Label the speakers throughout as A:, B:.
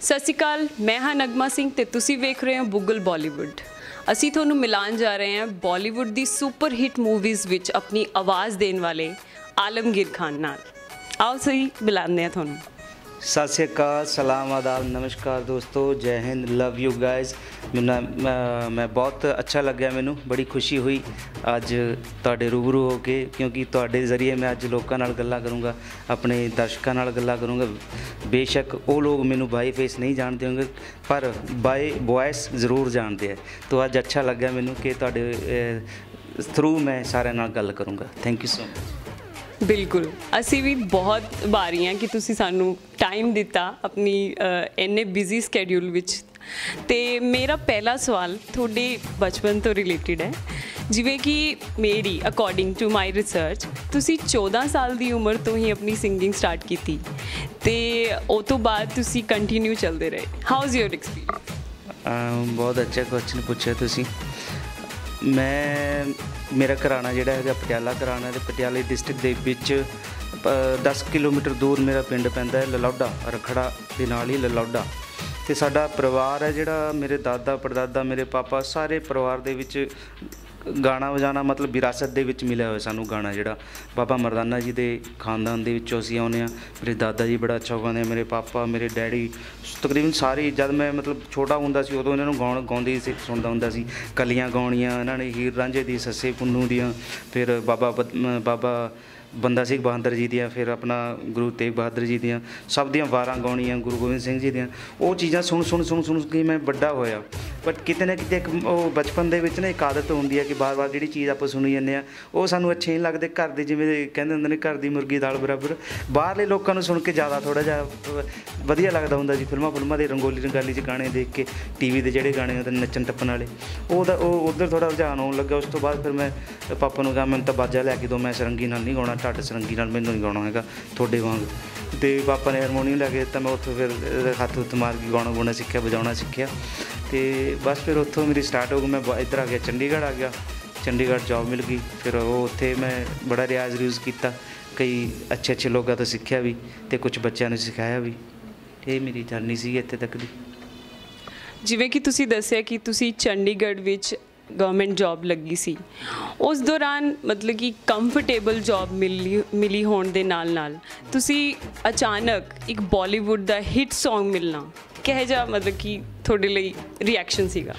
A: ਸਤਿ ਸ਼੍ਰੀ ਅਕਾਲ, ਮੈਂ ਹਾਂ ਨਗਮਾ ਸਿੰਘ ਤੇ ਤੁਸੀਂ ਵੇਖ ਰਹੇ ਹੋ ਬੁੱਗਲ ਬਾਲੀਵੁੱਡ। ਅਸੀਂ ਤੁਹਾਨੂੰ ਮਿਲਾਨ ਜਾ ਰਹੇ ਹਾਂ ਬਾਲੀਵੁੱਡ ਦੀ ਸੁਪਰ ਹਿੱਟ ਮੂਵੀਜ਼ ਵਿੱਚ ਆਪਣੀ ਆਵਾਜ਼ ਦੇਣ ਵਾਲੇ ਆਲਮਗੀਰ ਖਾਨ ਨਾਲ। ਆਓ ਸਹੀ ਮਿਲਾਉਂਦੇ ਹਾਂ ਤੁਹਾਨੂੰ।
B: ਸਤਿ ਸ਼੍ਰੀ ਅਕਾਲ, ਸਲਾਮ ਆਦਾਬ, ਨਮਸਕਾਰ ਦੋਸਤੋ, ਜੈ ਹਿੰਦ, ਲਵ ਯੂ ਗਾਇਜ਼। ਮੈਨੂੰ ਮੈਂ- ਮੈਂ ਬਹੁਤ ਅੱਛਾ ਲੱਗਿਆ ਮੈਨੂੰ, ਬੜੀ ਖੁਸ਼ੀ ਹੋਈ ਅੱਜ ਤੁਹਾਡੇ ਰੂਬਰੂ ਹੋ ਕੇ, ਕਿਉਂਕਿ ਤੁਹਾਡੇ ਜ਼ਰੀਏ ਮੈਂ ਅੱਜ ਲੋਕਾਂ ਨਾਲ ਗੱਲਾਂ ਕਰੂੰਗਾ, ਆਪਣੇ ਦਰਸ਼ਕਾਂ ਨਾਲ ਗੱਲਾਂ ਕਰੂੰਗਾ। ਬੇਸ਼ੱਕ ਉਹ ਲੋਕ ਮੈਨੂੰ ਬਾਈ ਫੇਸ ਨਹੀਂ ਜਾਣਦੇ ਹੋਣਗੇ, ਪਰ ਬਾਈ ਵੌਇਸ ਜ਼ਰੂਰ ਜਾਣਦੇ ਆ। ਤੋਂ ਅੱਜ ਅੱਛਾ ਲੱਗਿਆ ਮੈਨੂੰ ਕਿ ਤੁਹਾਡੇ ਥਰੂ ਮੈਂ ਸਾਰਿਆਂ ਨਾਲ ਗੱਲ ਕਰੂੰਗਾ। ਥੈਂਕ ਯੂ ਸੋ ਮਚ
A: ਬਿਲਕੁਲ। ਅਸੀਂ ਵੀ ਬਹੁਤ ਭਾਰੀ ਹਾਂ ਕਿ ਤੁਸੀਂ ਸਾਨੂੰ ਟਾਈਮ ਦਿੱਤਾ ਆਪਣੀ ਇੰਨੇ ਬਿਜ਼ੀ ਸਕੇਡਿਊਲ ਵਿੱਚ। ਤੇ ਮੇਰਾ ਪਹਿਲਾ ਸਵਾਲ ਤੁਹਾਡੇ ਬਚਪਨ ਤੋਂ ਰਿਲੇਟਡ ਹੈ। ਜਿਵੇਂ ਕਿ ਮੇਰੀ ਅਕੋਰਡਿੰਗ ਟੂ ਮਾਈ ਰਿਸਰਚ ਤੁਸੀਂ 14 ਸਾਲ ਦੀ ਉਮਰ ਤੋਂ ਹੀ ਆਪਣੀ ਸਿੰਗਿੰਗ ਸਟਾਰਟ ਕੀਤੀ। ਤੇ ਉਹ ਤੋਂ ਬਾਅਦ ਤੁਸੀਂ ਕੰਟੀਨਿਊ ਚੱਲਦੇ ਰਹੇ। ਹਾਊ ਇਜ਼ ਯੋਰ ਐਕਸਪੀਰੀਅੰਸ
B: ਬਹੁਤ ਅੱਛਾ ਕੁਐਸਚਨ ਪੁੱਛਿਆ ਤੁਸੀਂ। ਮੈਂ ਮੇਰਾ ਘਰਾਣਾ ਜਿਹੜਾ ਹੈਗਾ ਪਟਿਆਲਾ ਘਰਾਣਾ ਤੇ ਪਟਿਆਲੇ ਡਿਸਟ੍ਰਿਕਟ ਦੇ ਵਿੱਚ ਪ- 10 ਕਿਲੋਮੀਟਰ ਦੂਰ ਮੇਰਾ ਪਿੰਡ ਪੈਂਦਾ ਹੈ, ਲਲੌਡਾ, ਰਖੜਾ ਦੇ ਨਾਲ ਹੀ ਲਲੌਡਾ। ਤੇ ਸਾਡਾ ਪਰਿਵਾਰ ਹੈ ਜਿਹੜਾ ਮੇਰੇ ਦਾਦਾ ਪੜਦਾਦਾ ਮੇਰੇ ਪਾਪਾ ਸਾਰੇ ਪਰਿਵਾਰ ਦੇ ਵਿੱਚ ਗਾਣਾ ਵਜਾਣਾ ਮਤਲਬ ਵਿਰਾਸਤ ਦੇ ਵਿੱਚ ਮਿਲਿਆ ਹੋਇਆ ਸਾਨੂੰ ਗਾਣਾ ਜਿਹੜਾ। ਬਾਬਾ ਮਰਦਾਨਾ ਜੀ ਦੇ ਖਾਨਦਾਨ ਦੇ ਵਿੱਚੋਂ ਅਸੀਂ ਆਉਂਦੇ ਆ ਮੇਰੇ ਦਾਦਾ ਜੀ ਬੜਾ ਅੱਛਾ ਗਾਉਂਦੇ ਆ, ਮੇਰੇ ਪਾਪਾ, ਮੇਰੇ ਡੈਡੀ। ਤਕਰੀਬਨ ਸਾਰੇ ਜਦ ਮੈਂ ਮਤਲਬ ਛੋਟਾ ਹੁੰਦਾ ਸੀ ਉਦੋਂ ਇਹਨਾਂ ਨੂੰ ਗਾਉਣ ਗਾਉਂਦੇ ਸੀ, ਸੁਣਦਾ ਹੁੰਦਾ ਸੀ। ਕਲੀਆਂ ਗਾਉਣੀਆਂ, ਇਹਨਾਂ ਨੇ ਹੀਰ ਰਾਂਝੇ ਦੀ, ਸੱਸੇ ਪੁੰਨੂ ਦੀਆਂ, ਫਿਰ ਬਾਬਾ ਬਦ- ਬਾਬਾ ਬੰਦਾ ਸਿੰਘ ਬਹਾਦਰ ਜੀ ਦੀਆਂ, ਫਿਰ ਆਪਣਾ ਗੁਰੂ ਤੇਗ ਬਹਾਦਰ ਜੀ ਦੀਆਂ, ਸਭ ਦੀਆਂ ਵਾਰਾਂ ਗਾਉਣੀਆਂ, ਗੁਰੂ ਗੋਬਿੰਦ ਸਿੰਘ ਜੀ ਦੀਆਂ। ਉਹ ਚੀਜ਼ਾਂ ਸੁਣ ਸੁਣ ਸੁਣ ਸੁਣ ਕੇ ਮੈਂ ਵੱਡਾ ਹੋਇਆ। ਬਟ ਕਿਤੇ ਨਾ ਕਿਤੇ ਇੱਕ ਉਹ ਬਚਪਨ ਦੇ ਵਿੱਚ ਨਾ ਇੱਕ ਆਦਤ ਹੁੰਦੀ ਹੈ ਕਿ ਬਾਰ-ਬਾਰ ਜਿਹੜੀ ਚੀਜ਼ ਆਪਾਂ ਸੁਣੀ ਜਾਂਦੇ ਆ ਉਹ ਸਾਨੂੰ ਅੱਛੇ ਨਹੀਂ ਲੱਗਦੇ। ਘਰ ਦੇ ਜਿਵੇਂ ਕਹਿੰਦੇ ਹੁੰਦੇ ਨੇ, ਘਰ ਦੀ ਮੁਰਗੀ ਦਾਲ ਬਰਾਬਰ। ਬਾਹਰਲੇ ਲੋਕਾਂ ਨੂੰ ਸੁਣ ਕੇ ਜ਼ਿਆਦਾ ਥੋੜਾ ਜਿਹਾ ਵਧੀਆ ਲੱਗਦਾ ਹੁੰਦਾ ਜੀ ਫਿਲਮਾਂ ਫਿਲਮਾਂ ਦੇ ਰੰਗੋਲੀ ਰੰਗਾਲੀ 'ਚ ਗਾਣੇ ਦੇਖ ਕੇ ਟੀਵੀ ਦੇ ਜਿਹੜੇ ਗਾਣੇ ਹੁੰਦੇ ਨੇ ਨੱਚਣ ਟੱਪਣ ਵਾਲੇ। ਉਹਦਾ ਉਹ ਉਧਰ ਥੋੜਾ ਰੁਝਾਨ ਹੋਣ ਲੱਗਾ, ਉਸ ਤੋਂ ਬਾਅਦ ਫਿਰ ਮੈਂ ਪਾਪਾ ਨੂੰ ਕਿਹਾ, ਮੈਨੂੰ ਤਾਂ ਬਾਜਾ ਲੈ ਕੇ ਦੋ, ਮੈਂ ਸਰੰਗੀ ਨਾਲ ਨਹੀਂ ਗਾਉਣਾ ਢੱਡ ਸਰੰਗੀ ਨਾਲ ਮੈਨੂੰ ਨਹੀਂ ਗਾਉਣਾ ਹੈਗਾ, ਤੁਹਾਡੇ ਵਾਂਗ। ਤੇ ਪਾਪਾ ਨੇ ਹਾਰਮੋਨੀਅਮ ਲੈ ਕੇ ਦਿੱਤਾ, ਮੈਂ ਉੱਥੋਂ ਫਿਰ ਹੱਥ ਹੁੱਥ ਮਾਰ ਕੇ ਗਾਉਣਾ ਗੁਣਾ ਸਿੱਖਿਆ, ਵਜਾਉਣਾ ਸਿੱਖਿਆ। ਤੇ ਬਸ ਫਿਰ ਉੱਥੋਂ ਮੇਰੀ ਸਟਾਰਟ ਹੋ ਗਈ, ਮੈਂ ਇੱਧਰ ਆ ਗਿਆ, ਚੰਡੀਗੜ੍ਹ ਆ ਗਿਆ। ਚੰਡੀਗੜ੍ਹ ਜੌਬ ਮਿਲ ਗਈ, ਫਿਰ ਉਹ ਉੱਥੇ ਮੈਂ ਬੜਾ ਰਿਆਜ਼ ਰਿਊਜ਼ ਕੀਤਾ, ਕਈ ਅੱਛੇ ਅੱਛੇ ਲੋਕਾਂ ਤੋਂ ਸਿੱਖਿਆ ਵੀ ਤੇ ਕੁਝ ਬੱਚਿਆਂ ਨੂੰ ਸਿਖਾਇਆ ਵੀ। ਇਹ ਮੇਰੀ ਜਰਨੀ ਸੀ ਇੱਥੇ ਤੱਕ ਦੀ।
A: ਜਿਵੇਂ ਕਿ ਤੁਸੀਂ ਦੱਸਿਆ ਕਿ ਤੁਸੀਂ ਚੰਡੀਗੜ੍ਹ ਵਿੱਚ ਗਵਰਨਮੈਂਟ ਜੌਬ ਲੱਗੀ ਸੀ। ਉਸ ਦੌਰਾਨ ਮਤਲਬ ਕਿ ਕੰਫਰਟੇਬਲ ਜੌਬ ਮਿਲੀ ਮਿਲੀ ਹੋਣ ਦੇ ਨਾਲ ਨਾਲ ਤੁਸੀਂ ਅਚਾਨਕ ਇੱਕ ਬਾਲੀਵੁੱਡ ਦਾ ਹਿੱਟ Song ਮਿਲਣਾ, ਕਿਹੋ ਜਿਹਾ ਮਤਲਬ ਕਿ ਤੁਹਾਡੇ ਲਈ ਰਿਐਕਸ਼ਨ ਸੀਗਾ?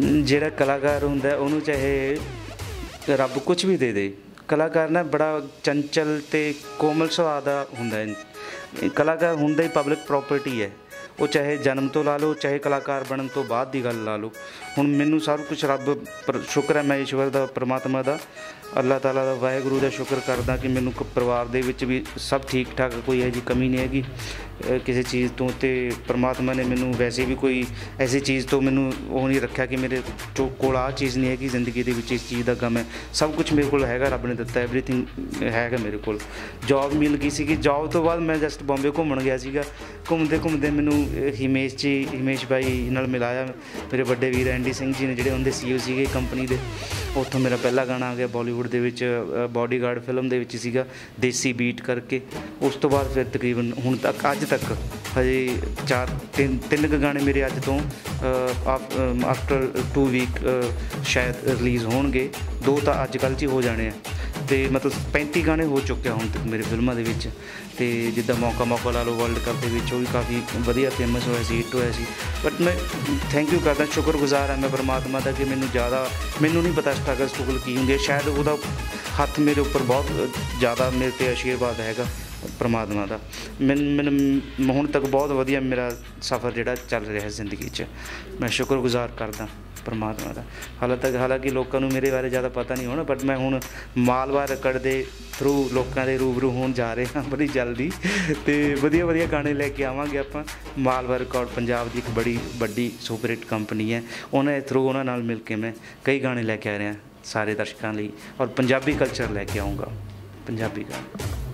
B: ਜਿਹੜਾ ਕਲਾਕਾਰ ਹੁੰਦਾ, ਉਹਨੂੰ ਚਾਹੇ ਰੱਬ ਕੁਝ ਵੀ ਦੇ ਦੇ, ਕਲਾਕਾਰ ਨਾ ਬੜਾ ਚੰਚਲ ਤੇ ਕੋਮਲ ਸੁਭਾਅ ਦਾ ਹੁੰਦਾ ਹੈ। ਕਲਾਕਾਰ ਹੁੰਦਾ ਹੀ ਪਬਲਿਕ ਪ੍ਰਾਪਰਟੀ ਹੈ। ਉਹ ਚਾਹੇ ਜਨਮ ਤੋਂ ਲਾ ਲਓ, ਚਾਹੇ ਕਲਾਕਾਰ ਬਣਨ ਤੋਂ ਬਾਅਦ ਦੀ ਗੱਲ ਲਾ ਲਓ। ਹੁਣ ਮੈਨੂੰ ਸਭ ਕੁਝ ਰੱਬ ਸ਼ੁਕਰ ਹੈ ਮੈਂ ਈਸ਼ਵਰ ਦਾ, ਪ੍ਰਮਾਤਮਾ ਦਾ। ਅੱਲਾਹ ਤਾਲਾ ਦਾ ਵਾਹਿਗੁਰੂ ਦਾ ਸ਼ੁਕਰ ਕਰਦਾ ਕਿ ਮੈਨੂੰ ਕ- ਪਰਿਵਾਰ ਦੇ ਵਿੱਚ ਵੀ ਸਭ ਠੀਕ ਠਾਕ ਕੋਈ ਇਹੋ ਜਿਹੀ ਕਮੀ ਨਹੀਂ ਹੈਗੀ। ਕਿਸੇ ਚੀਜ਼ ਤੋਂ ਤੇ ਪ੍ਰਮਾਤਮਾ ਨੇ ਮੈਨੂੰ ਵੈਸੇ ਵੀ ਕੋਈ ਐਸੀ ਚੀਜ਼ ਤੋਂ ਮੈਨੂੰ ਉਹ ਨਹੀਂ ਰੱਖਿਆ ਕਿ ਮੇਰੇ ਕੋਲ ਆਹ ਚੀਜ਼ ਨਹੀਂ ਹੈਗੀ, ਜ਼ਿੰਦਗੀ ਦੇ ਵਿੱਚ ਇਸ ਚੀਜ਼ ਦਾ ਗਮ ਹੈ। ਸਭ ਕੁਝ ਮੇਰੇ ਕੋਲ ਹੈਗਾ, ਰੱਬ ਨੇ ਦਿੱਤਾ ਐਵਰੀਥਿੰਗ ਹੈਗਾ ਮੇਰੇ ਕੋਲ। ਜੌਬ ਮਿਲ ਗਈ ਸੀਗੀ। ਜੌਬ ਤੋਂ ਬਾਅਦ ਮੈਂ ਜਸਟ ਬੰਬੇ ਘੁੰਮਣ ਗਿਆ ਸੀਗਾ। ਘੁੰਮਦੇ ਘੁੰਮਦੇ ਮੈਨੂੰ ਹਿਮੇਸ਼ ਜੀ, ਹਿਮੇਸ਼ ਭਾਈ ਨਾਲ ਮਿਲਾਇਆ। ਮੇਰੇ ਵੱਡੇ ਵੀਰ ਐਂਡੀ ਸਿੰਘ ਜੀ ਨੇ ਜਿਹੜੇ ਉਹਦੇ ਸੀਈਓ ਸੀਗੇ ਕੰਪਨੀ ਦੇ। ਉੱਥੋਂ ਮੇਰਾ ਪਹਿਲਾ ਗਾਣਾ ਆ ਗਿਆ ਬਾਲੀਵੁੱਡ ਦੇ ਵਿੱਚ ਬਾਡੀਗਾਰਡ ਫਿਲਮ ਦੇ ਵਿੱਚ ਸੀਗਾ, ਦੇਸੀ ਬੀਟ ਕਰਕੇ। ਉਸ ਤੋਂ ਬਾਅਦ ਫਿਰ ਤਕਰੀਬਨ ਹੁਣ ਤੱਕ, ਅੱਜ ਤੱਕ ਹਜੇ ਚਾਰ, ਤਿੰਨ ਤਿੰਨ ਕੁ ਗਾਣੇ ਮੇਰੇ ਅੱਜ ਤੋਂ ਆਫਟਰ 2 ਵੀਕ ਸ਼ਾਇਦ ਰਿਲੀਜ਼ ਹੋਣਗੇ। ਦੋ ਤਾਂ ਅੱਜ ਕੱਲ੍ਹ 'ਚ ਹੀ ਹੋ ਜਾਣੇ ਆ। ਤੇ ਮਤਲਬ 35 ਗਾਣੇ ਹੋ ਚੁੱਕੇ ਆ ਹੁਣ ਤੱਕ ਮੇਰੇ ਫਿਲਮਾਂ ਦੇ ਵਿੱਚ। ਤੇ ਜਿੱਦਾਂ ਮੌਕਾ ਮੌਕਾ ਲਾ ਲਓ ਵਰਲਡ ਕੱਪ ਦੇ ਵਿੱਚ, ਉਹ ਵੀ ਕਾਫੀ ਵਧੀਆ ਫੇਮਸ ਹੋਇਆ ਸੀ ਹਿੱਟ ਹੋਇਆ ਸੀ। ਬਟ ਮੈਂ ਥੈਂਕ ਯੂ ਕਰਦਾ, ਸ਼ੁਕਰਗੁਜ਼ਾਰ ਹਾਂ ਮੈਂ ਪਰਮਾਤਮਾ ਦਾ ਕਿ ਮੈਨੂੰ ਜ਼ਿਆਦਾ, ਮੈਨੂੰ ਨਹੀਂ ਪਤਾ ਸਟਰਗਲ ਸਟਰਗਲ ਕੀ ਹੁੰਦੀ ਹੈ ਸ਼ਾਇਦ ਉਹਦਾ ਹੱਥ ਮੇਰੇ ਉੱਪਰ ਬਹੁਤ ਜ਼ਿਆਦਾ ਮੇਰੇ ਤੇ ਆਸ਼ੀਰਵਾਦ ਹੈਗਾ। ਪਰਮਾਤਮਾ ਦਾ। ਮੈਨੂੰ ਮੈਨੂੰ ਹੁਣ ਤੱਕ ਬਹੁਤ ਵਧੀਆ ਮੇਰਾ ਸਫ਼ਰ ਜਿਹੜਾ ਚੱਲ ਰਿਹਾ ਜ਼ਿੰਦਗੀ 'ਚ। ਮੈਂ ਸ਼ੁਕਰਗੁਜ਼ਾਰ ਕਰਦਾ ਪਰਮਾਤਮਾ ਦਾ। ਹਾਲੇ ਤੱਕ, ਹਾਲਾਂਕਿ ਲੋਕਾਂ ਨੂੰ ਮੇਰੇ ਬਾਰੇ ਜ਼ਿਆਦਾ ਪਤਾ ਨਹੀਂ ਹੋਣਾ ਬਟ ਮੈਂ ਹੁਣ ਮਾਲਵਾ ਰਕੜ ਦੇ ਥਰੂ ਲੋਕਾਂ ਦੇ ਰੂਬਰੂ ਹੋਣ ਜਾ ਰਿਹਾ ਬੜੀ ਜਲਦੀ। ਤੇ ਵਧੀਆ ਵਧੀਆ ਗਾਣੇ ਲੈ ਕੇ ਆਵਾਂਗੇ ਆਪਾਂ। ਮਾਲਵਾ ਰਿਕਾਰਡ ਪੰਜਾਬ ਦੀ ਇੱਕ ਬੜੀ ਵੱਡੀ ਸੁਪਰ ਹਿੱਟ ਕੰਪਨੀ ਹੈ। ਉਹਨਾਂ ਦੇ ਥਰੂ ਉਹਨਾਂ ਨਾਲ ਮਿਲ ਕੇ ਮੈਂ ਕਈ ਗਾਣੇ ਲੈ ਕੇ ਆ ਰਿਹਾ ਸਾਰੇ ਦਰਸ਼ਕਾਂ ਲਈ। ਔਰ ਪੰਜਾਬੀ ਕਲਚਰ ਲੈ ਕੇ ਆਉਂਗਾ ਪੰਜਾਬੀ ਗਾਣੇ।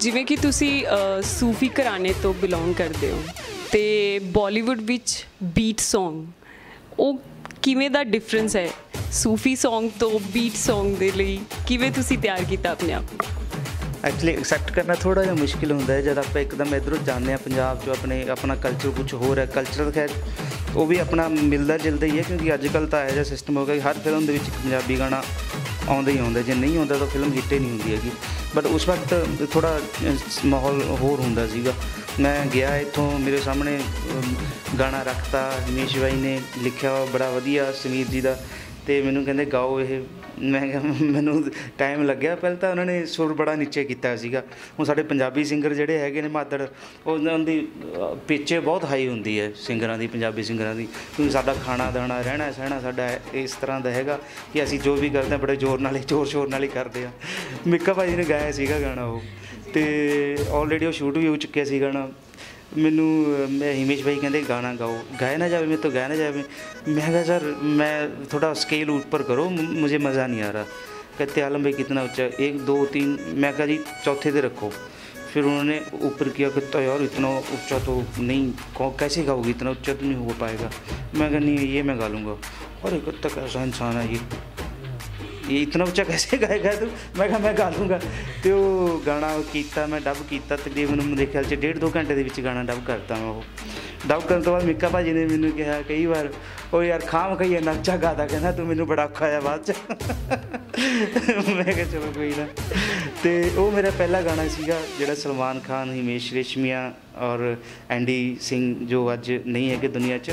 A: ਜਿਵੇਂ ਕਿ ਤੁਸੀਂ ਸੂਫੀ ਘਰਾਣੇ ਤੋਂ ਬਿਲੋਂਗ ਕਰਦੇ ਹੋ ਤੇ ਬਾਲੀਵੁੱਡ ਵਿੱਚ ਬੀਟ Song ਉਹ ਕਿਵੇਂ ਦਾ ਡਿਫਰੈਂਸ ਹੈ? ਸੂਫੀ Song ਤੋਂ ਬੀਟ Song ਦੇ ਲਈ ਕਿਵੇਂ ਤੁਸੀਂ ਤਿਆਰ ਕੀਤਾ ਆਪਣੇ ਆਪ ਨੂੰ?
B: ਐਕਚੁਅਲੀ ਐਕਸੈਪਟ ਕਰਨਾ ਥੋੜਾ ਜਿਹਾ ਮੁਸ਼ਕਿਲ ਹੁੰਦਾ ਹੈ, ਜਦ ਆਪਾਂ ਇੱਕਦਮ ਇਧਰੋਂ ਜਾਂਦੇ ਆ ਪੰਜਾਬ 'ਚੋਂ, ਆਪਣੇ, ਆਪਣਾ ਕਲਚਰ ਕੁਝ ਹੋਰ ਹੈ ਕਲਚਰ ਖੈਰ, ਉਹ ਵੀ ਆਪਣਾ ਮਿਲਦਾ ਜੁਲਦਾ ਹੀ ਹੈ, ਕਿਉਂਕਿ ਅੱਜ ਕੱਲ ਤਾਂ ਇਹੋ ਜਿਹਾ ਸਿਸਟਮ ਹੋ ਗਿਆ ਕਿ ਹਰ ਫਿਲਮ ਦੇ ਵਿੱਚ ਪੰਜਾਬੀ ਗਾਣਾ ਆਉਂਦਾ ਹੀ ਆਉਂਦਾ, ਜੇ ਨਹੀਂ ਆਉਂਦਾ ਤਾਂ ਫਿਲਮ ਹਿੱਟ ਹੀ ਨਹੀਂ ਹੁੰਦੀ ਹੈਗੀ। ਬਟ ਉਸ ਵਕਤ ਥੋੜਾ ਮਾਹੌਲ ਹੋਰ ਹੁੰਦਾ ਸੀਗਾ। ਮੈਂ ਗਿਆ ਇੱਥੋਂ ਮੇਰੇ ਸਾਹਮਣੇ ਅਮ, ਗਾਣਾ ਰੱਖਤਾ। ਹਿਮੇਸ਼ ਬਾਈ ਨੇ ਲਿਖਿਆ ਬੜਾ ਵਧੀਆ ਸਮੀਰ ਜੀ ਦਾ। ਤੇ ਮੈਨੂੰ ਕਹਿੰਦੇ, ਗਾਓ ਇਹ। ਮੈਂ ਕਿਹਾ, ਮੈਨੂੰ ਟਾਈਮ ਲੱਗਿਆ। ਪਹਿਲਾਂ ਤਾਂ ਉਹਨਾਂ ਨੇ ਸੁਰ ਬੜਾ ਨੀਚੇ ਕੀਤਾ ਸੀਗਾ। ਹੁਣ ਸਾਡੇ ਪੰਜਾਬੀ ਸਿੰਗਰ ਜਿਹੜੇ ਹੈਗੇ ਨੇ ਮਾਦੜ ਉਹਨਾਂ ਦੀ ਪਿੱਚੇ ਬਹੁਤ ਹਾਈ ਹੁੰਦੀ ਹੈ ਸਿੰਗਰਾਂ ਦੀ, ਪੰਜਾਬੀ ਸਿੰਗਰਾਂ ਦੀ। ਕਿਉਂਕਿ ਸਾਡਾ ਖਾਣਾ ਦਾਣਾ, ਰਹਿਣਾ ਸਹਿਣਾ ਸਾਡਾ ਇਸ ਤਰ੍ਹਾਂ ਦਾ ਹੈਗਾ ਕਿ ਅਸੀਂ ਜੋ ਵੀ ਕਰਦੇ ਹਾਂ, ਬੜੇ ਜ਼ੋਰ ਨਾਲ ਹੀ, ਜ਼ੋਰ ਸ਼ੋਰ ਨਾਲ ਹੀ ਕਰਦੇ ਆ ਮਿੱਕਾ ਭਾਜੀ ਨੇ ਗਾਇਆ ਸੀਗਾ ਗਾਣਾ ਉਹ। ਤੇ ਆਲਰੇਡੀ ਉਹ ਸ਼ੂਟ ਵੀ ਹੋ ਚੁੱਕਿਆ ਸੀ ਗਾਣਾ। ਮੈਨੂੰ ਅਹ, ਮੈਂ ਹਿਮੇਸ਼ ਭਾਈ ਕਹਿੰਦੇ ਗਾਣਾ ਗਾਓ गाया ना जावे मैं तो गाया ना जावे मैं कहा सर मैं थोड़ा स्केल ऊपर करो मु- मुझे मज़ा नहीं आ रहा कहते आलम भाई कितना ऊंचा एक दो तीन मैं कहा जी चौथे से रखो फिर उन्होंने ऊपर किया कहता यार इतना ऊंचा तो नहीं कौ- कैसे गाओगे इतना ऊंचा तो नहीं हो पाएगा मैं कहा नहीं ये मैं गा लूँगा अरे कितना कैसा इंसान है ये ਇਹ ਇਤਨਾ ਉੱਚਾ ਕੈਸੇ ਗਾਏਗਾ ਤੂੰ? ਮੈਂ ਕਿਹਾ, ਮੈਂ ਗਾ ਲੂੰਗਾ। ਤੇ ਉਹ ਗਾਣਾ ਕੀਤਾ, ਮੈਂ ਡੱਬ ਕੀਤਾ ਤਕਰੀਬਨ ਮੇਰੇ ਖਿਆਲ ਚ ਡੇਢ ਦੋ ਘੰਟੇ ਦੇ ਵਿੱਚ ਗਾਣਾ ਡੱਬ ਕਰਤਾ ਮੈਂ ਉਹ। ਡੱਬ ਕਰਨ ਤੋਂ ਬਾਅਦ ਮਿੱਕਾ ਭਾਜੀ ਨੇ ਮੈਨੂੰ ਕਿਹਾ ਕਈ ਵਾਰ ਉਹ ਯਾਰ ਖਾਮ ਕਹੀਏ, ਨੱਚਾ ਗਾਦਾ ਕਹਿੰਦਾ, ਤੂੰ ਮੈਨੂੰ ਬੜਾ ਔਖਾ ਆ ਬਾਅਦ ਚ। ਮੈਂ ਕਿਹਾ, ਚਲੋ ਕੋਈ ਨਾ। ਤੇ ਉਹ ਮੇਰਾ ਪਹਿਲਾ ਗਾਣਾ ਸੀਗਾ, ਜਿਹੜਾ ਸਲਮਾਨ ਖਾਨ, ਹਿਮੇਸ਼ ਰੇਸ਼ਮੀਆ ਔਰ ਐਂਡੀ ਸਿੰਘ ਜੋ ਅੱਜ ਨਹੀਂ ਹੈਗੇ ਦੁਨੀਆ 'ਚ।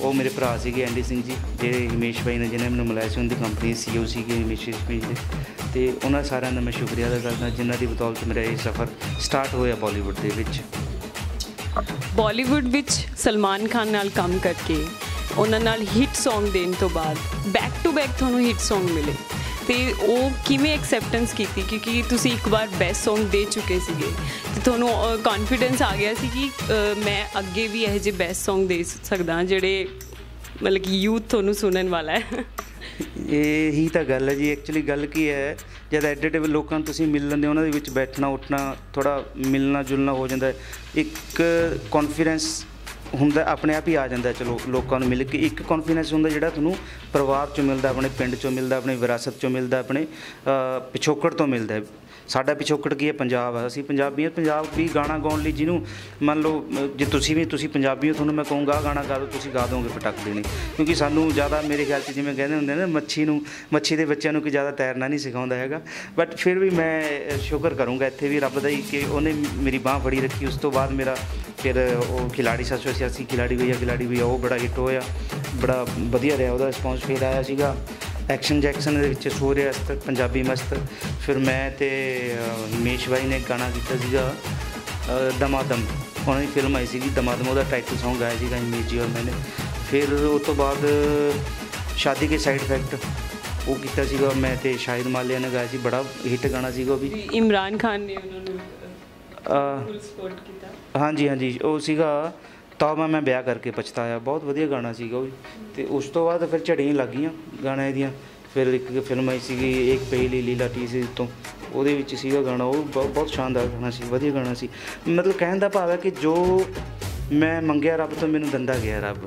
B: ਉਹ ਮੇਰੇ ਭਰਾ ਸੀਗੇ ਐਂਡੀ ਸਿੰਘ ਜੀ, ਜਿਹੜੇ ਹਿਮੇਸ਼ ਭਾਈ ਨੇ, ਜਿਹਨੇ ਮੈਨੂੰ ਮਿਲਾਇਆ ਸੀ ਉਹਨਾਂ ਦੀ ਕੰਪਨੀ ਸੀਈਓ ਸੀਗੇ, ਹਿਮੇਸ਼ ਰੇਸ਼ਮੀ ਜੀ ਦੇ। ਤੇ ਉਹਨਾਂ ਸਾਰਿਆਂ ਦਾ ਮੈਂ ਸ਼ੁਕਰੀਆ ਅਦਾ ਕਰਦਾ, ਜਿਨ੍ਹਾਂ ਦੀ ਬਦੌਲਤ ਮੇਰਾ ਇਹ ਸਫ਼ਰ ਸਟਾਰਟ ਹੋਇਆ ਬਾਲੀਵੁੱਡ ਦੇ ਵਿੱਚ।
A: ਬਾਲੀਵੁੱਡ ਵਿੱਚ ਸਲਮਾਨ ਖਾਨ ਨਾਲ ਕੰਮ ਕਰਕੇ, ਉਹਨਾਂ ਨਾਲ ਹਿੱਟ Song ਦੇਣ ਤੋਂ ਬਾਅਦ ਬੈਕ ਟੂ ਬੈਕ ਤੁਹਾਨੂੰ ਹਿੱਟ Song ਮਿਲੇ। ਤੇ ਉਹ ਕਿਵੇਂ ਐਕਸੈਪਟੈਂਸ ਕੀਤੀ? ਕਿਉਂਕਿ ਤੁਸੀਂ ਇੱਕ ਵਾਰ ਬੈਸਟ Song ਦੇ ਚੁੱਕੇ ਸੀਗੇ। ਤੇ ਤੁਹਾਨੂੰ ਕੌਨਫੀਡੈਂਸ ਆ ਗਿਆ ਸੀ ਕਿ ਮੈਂ ਅੱਗੇ ਵੀ ਇਹੋ ਜਿਹੇ ਬੈਸਟ Song ਦੇ ਸਕਦਾ ਜਿਹੜੇ, ਮਤਲਬ ਕਿ ਯੂਥ ਤੁਹਾਨੂੰ ਸੁਣਨ ਵਾਲਾ ਹੈ।
B: ਇਹ ਹੀ ਤਾਂ ਗੱਲ ਹੈ ਜੀ। ਐਕਚੁਅਲੀ ਗੱਲ ਕੀ ਹੈ, ਜਦ ਐਡਿਟੇਬਲ ਲੋਕਾਂ ਨੂੰ ਤੁਸੀਂ ਮਿਲ ਲੈਂਦੇ ਉਹਨਾਂ ਦੇ ਵਿੱਚ ਬੈਠਣਾ, ਉੱਠਣਾ ਥੋੜਾ ਮਿਲਣਾ ਜੁਲਣਾ ਹੋ ਜਾਂਦਾ ਹੈ। ਇੱਕ ਕੌਨਫੀਡੈਂਸ ਹੁੰਦਾ ਆਪਣੇ ਆਪ ਹੀ ਆ ਜਾਂਦਾ ਚਲੋ, ਲੋਕਾਂ ਨੂੰ ਮਿਲ ਕੇ ਇੱਕ ਕੌਨਫੀਡੈਂਸ ਹੁੰਦਾ ਜਿਹੜਾ ਤੁਹਾਨੂੰ ਪਰਿਵਾਰ ਚੋਂ ਮਿਲਦਾ ਆਪਣੇ ਪਿੰਡ ਚੋਂ ਮਿਲਦਾ ਆਪਣੇ ਵਿਰਾਸਤ ਚੋਂ ਮਿਲਦਾ ਆਪਣੇ ਪਿਛੋਕੜ ਤੋਂ ਮਿਲਦਾ ਸਾਡਾ ਪਿਛੋਕੜ ਕੀ ਹੈ ਪੰਜਾਬ। ਆ ਅਸੀਂ ਪੰਜਾਬੀ ਹਾਂ ਪੰਜਾਬ ਵੀ ਗਾਣਾ ਗਾਉਣ ਲਈ ਜਿਹਨੂੰ ਮੰਨ ਲਓ ਜੇ ਤੁਸੀਂ ਵੀ, ਤੁਸੀਂ ਪੰਜਾਬੀ ਹੋ, ਤੁਹਾਨੂੰ ਮੈਂ ਕਹੂੰਗਾ, ਆਹ ਗਾਣਾ ਗਾ ਦਿਓ, ਤੁਸੀਂ ਗਾ ਦੋਗੇ ਪਟਕ ਦੇਣੇ ਕਿਉਂਕਿ ਸਾਨੂੰ ਜ਼ਿਆਦਾ ਮੇਰੇ ਖਿਆਲ 'ਚ ਜਿਵੇਂ ਕਹਿੰਦੇ ਹੁੰਦੇ ਨੇ ਮੱਛੀ ਨੂੰ, ਮੱਛੀ ਦੇ ਬੱਚਿਆਂ ਨੂੰ ਕਿ ਜ਼ਿਆਦਾ ਤੈਰਨਾ ਨਹੀਂ ਸਿਖਾਉਂਦਾ ਹੈਗਾ। ਬਟ ਫਿਰ ਵੀ ਮੈਂ ਸ਼ੁਕਰ ਕਰੂੰਗਾ ਇੱਥੇ ਵੀ ਰੱਬ ਦਾ ਹੀ ਕਿ ਉਹਨੇ ਮੇਰੀ ਬਾਹ ਫੜੀ ਰੱਖੀ। ਉਸ ਤੋਂ ਬਾਅਦ ਮੇਰਾ ਫਿਰ ਉਹ ਖਿਲਾੜੀ ਸੱਚੋ ਸਿਆਸੀ ਖਿਲਾੜੀ ਭਈਆ ਖਿਲਾੜੀ ਭਈਆ ਉਹ ਬੜਾ ਹਿੱਟ ਹੋਇਆ। ਬੜਾ ਵਧੀਆ ਰਿਹਾ, ਉਹਦਾ ਰਿਸਪੌਂਸ ਫਿਰ ਆਇਆ ਸੀਗਾ। ਐਕਸ਼ਨ ਜੈਕਸ਼ਨ ਦੇ ਵਿੱਚ ਸੂਰਿਆ ਅਸਤ ਪੰਜਾਬੀ ਮਸਤ। ਫਿਰ ਮੈਂ ਤੇ ਅ, ਹਿਮੇਸ਼ ਬਾਈ ਨੇ ਗਾਣਾ ਕੀਤਾ ਸੀਗਾ ਦਮਾਦਮ। ਉਹਨਾਂ ਦੀ ਫਿਲਮ ਆਈ ਸੀਗੀ ਦਮਾਦਮ। ਉਹਦਾ ਟਾਈਟਲ Song ਗਾਇਆ ਸੀਗਾ ਹਿਮੇਸ਼ ਜੀ ਔਰ ਮੈਨੇ। ਫਿਰ ਉਸ ਤੋਂ ਬਾਅਦ ਸ਼ਾਦੀ ਕੇ ਸਾਈਡ ਇਫੈਕਟ ਉਹ ਕੀਤਾ ਸੀਗਾ। ਮੈਂ ਤੇ ਸ਼ਾਹਿਦ ਮਾਲਿਆ ਨੇ ਗਾਇਆ ਸੀ ਬੜਾ ਹਿੱਟ ਗਾਣਾ ਸੀਗਾ ਉਹ ਵੀ।
A: ਇਮਰਾਨ ਖਾਨ ਨੇ ਉਹਨਾਂ ਨੂੰ
B: ਅ,
A: ਫੁੱਲ ਸਪੋਰਟ ਕੀਤਾ।
B: ਹਾਂਜੀ ਹਾਂਜੀ। ਉਹ ਸੀਗਾ ਤੌਬਾ ਮੈਂ ਵਿਆਹ ਕਰਕੇ ਪਛਤਾਇਆ। ਬਹੁਤ ਵਧੀਆ ਗਾਣਾ ਸੀਗਾ ਉਹ। ਵੀ ਤੇ ਉਸ ਤੋਂ ਬਾਅਦ ਫਿਰ ਝੜੀਆਂ ਲੱਗ ਗਈਆਂ ਗਾਣੇ ਦੀਆਂ। ਫਿਰ ਇੱਕ ਫਿਲਮ ਆਈ ਸੀਗੀ, ਇੱਕ ਪਹਿਲੀ ਲੀਲਾ ਟੀ ਸੀ ਤੋਂ ਉਹਦੇ ਵਿੱਚ ਸੀਗਾ ਗਾਣਾ। ਉਹ ਬਹੁਤ ਬਹੁਤ ਸ਼ਾਨਦਾਰ ਗਾਣਾ ਸੀ, ਵਧੀਆ ਗਾਣਾ ਸੀ। ਮਤਲਬ ਕਹਿਣ ਦਾ ਭਾਵ ਹੈ ਕਿ ਜੋ ਮੈਂ ਮੰਗਿਆ ਰੱਬ ਤੋਂ, ਮੈਨੂੰ ਦੰਦਾ ਗਿਆ ਰੱਬ।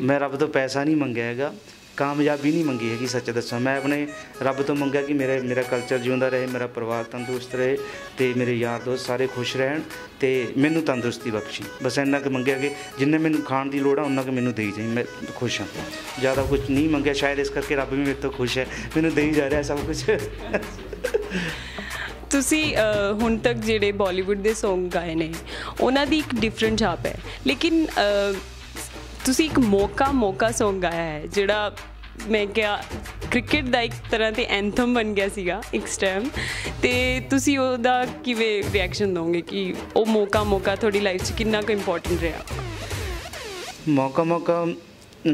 B: ਮੈਂ ਰੱਬ ਤੋਂ ਪੈਸਾ ਨਹੀਂ ਮੰਗਿਆ ਹੈਗਾ। ਕਾਮਯਾਬੀ ਨਹੀਂ ਮੰਗੀ ਹੈਗੀ, ਸੱਚ ਦੱਸਾਂ। ਮੈਂ ਆਪਣੇ ਰੱਬ ਤੋਂ ਮੰਗਿਆ ਕਿ ਮੇਰੇ, ਮੇਰਾ ਕਲਚਰ ਜਿਉਂਦਾ ਰਹੇ, ਮੇਰਾ ਪਰਿਵਾਰ ਤੰਦਰੁਸਤ ਰਹੇ ਤੇ ਮੇਰੇ ਯਾਰ ਦੋਸਤ ਸਾਰੇ ਖੁਸ਼ ਰਹਿਣ ਤੇ ਮੈਨੂੰ ਤੰਦਰੁਸਤੀ ਬਖਸ਼ੀ। ਬਸ ਇੰਨਾ ਕੁ ਮੰਗਿਆ ਕਿ ਜਿੰਨੇ ਮੈਨੂੰ ਖਾਣ ਦੀ ਲੋੜ ਆ ਉਹਨਾਂ ਕੁ ਮੈਨੂੰ ਦੇਈ ਜਾਈ। ਮੈਂ ਖੁਸ਼ ਹਾਂ। ਜ਼ਿਆਦਾ ਕੁਝ ਨਹੀਂ ਮੰਗਿਆ, ਸ਼ਾਇਦ ਇਸ ਕਰਕੇ ਰੱਬ ਵੀ ਮੇਰੇ ਤੋਂ ਖੁਸ਼ ਹੈ। ਮੈਨੂੰ ਦੇਈ ਜਾ ਰਿਹਾ ਸਭ ਕੁਝ
A: ਤੁਸੀਂ ਹੁਣ ਤੱਕ ਜਿਹੜੇ ਬਾਲੀਵੁੱਡ ਦੇ Song ਗਾਏ ਨੇ, ਉਹਨਾਂ ਦੀ ਇੱਕ ਡਿਫਰੈਂਟ ਛਾਪ ਹੈ। ਲੇਕਿਨ ਤੁਸੀਂ ਇੱਕ ਮੌਕਾ ਮੌਕਾ Song ਗਾਇਆ ਹੈ, ਜਿਹੜਾ ਮੈਂ ਕਿਹਾ ਕ੍ਰਿਕਟ ਦਾ ਇੱਕ ਤਰ੍ਹਾਂ ਤੇ ਐਂਥਮ ਬਣ ਗਿਆ ਸੀਗਾ ਇੱਕ ਟਾਈਮ ਤੇ ਤੁਸੀਂ ਉਹਦਾ ਕਿਵੇਂ ਰਿਐਕਸ਼ਨ ਦੋਗੇ ਕਿ ਉਹ ਮੌਕਾ ਮੌਕਾ ਤੁਹਾਡੀ ਲਾਈਫ 'ਚ ਕਿੰਨਾ ਕੁ ਇੰਪੋਰਟੈਂਟ ਰਿਹਾ?
B: ਮੌਕਾ ਮੌਕਾ,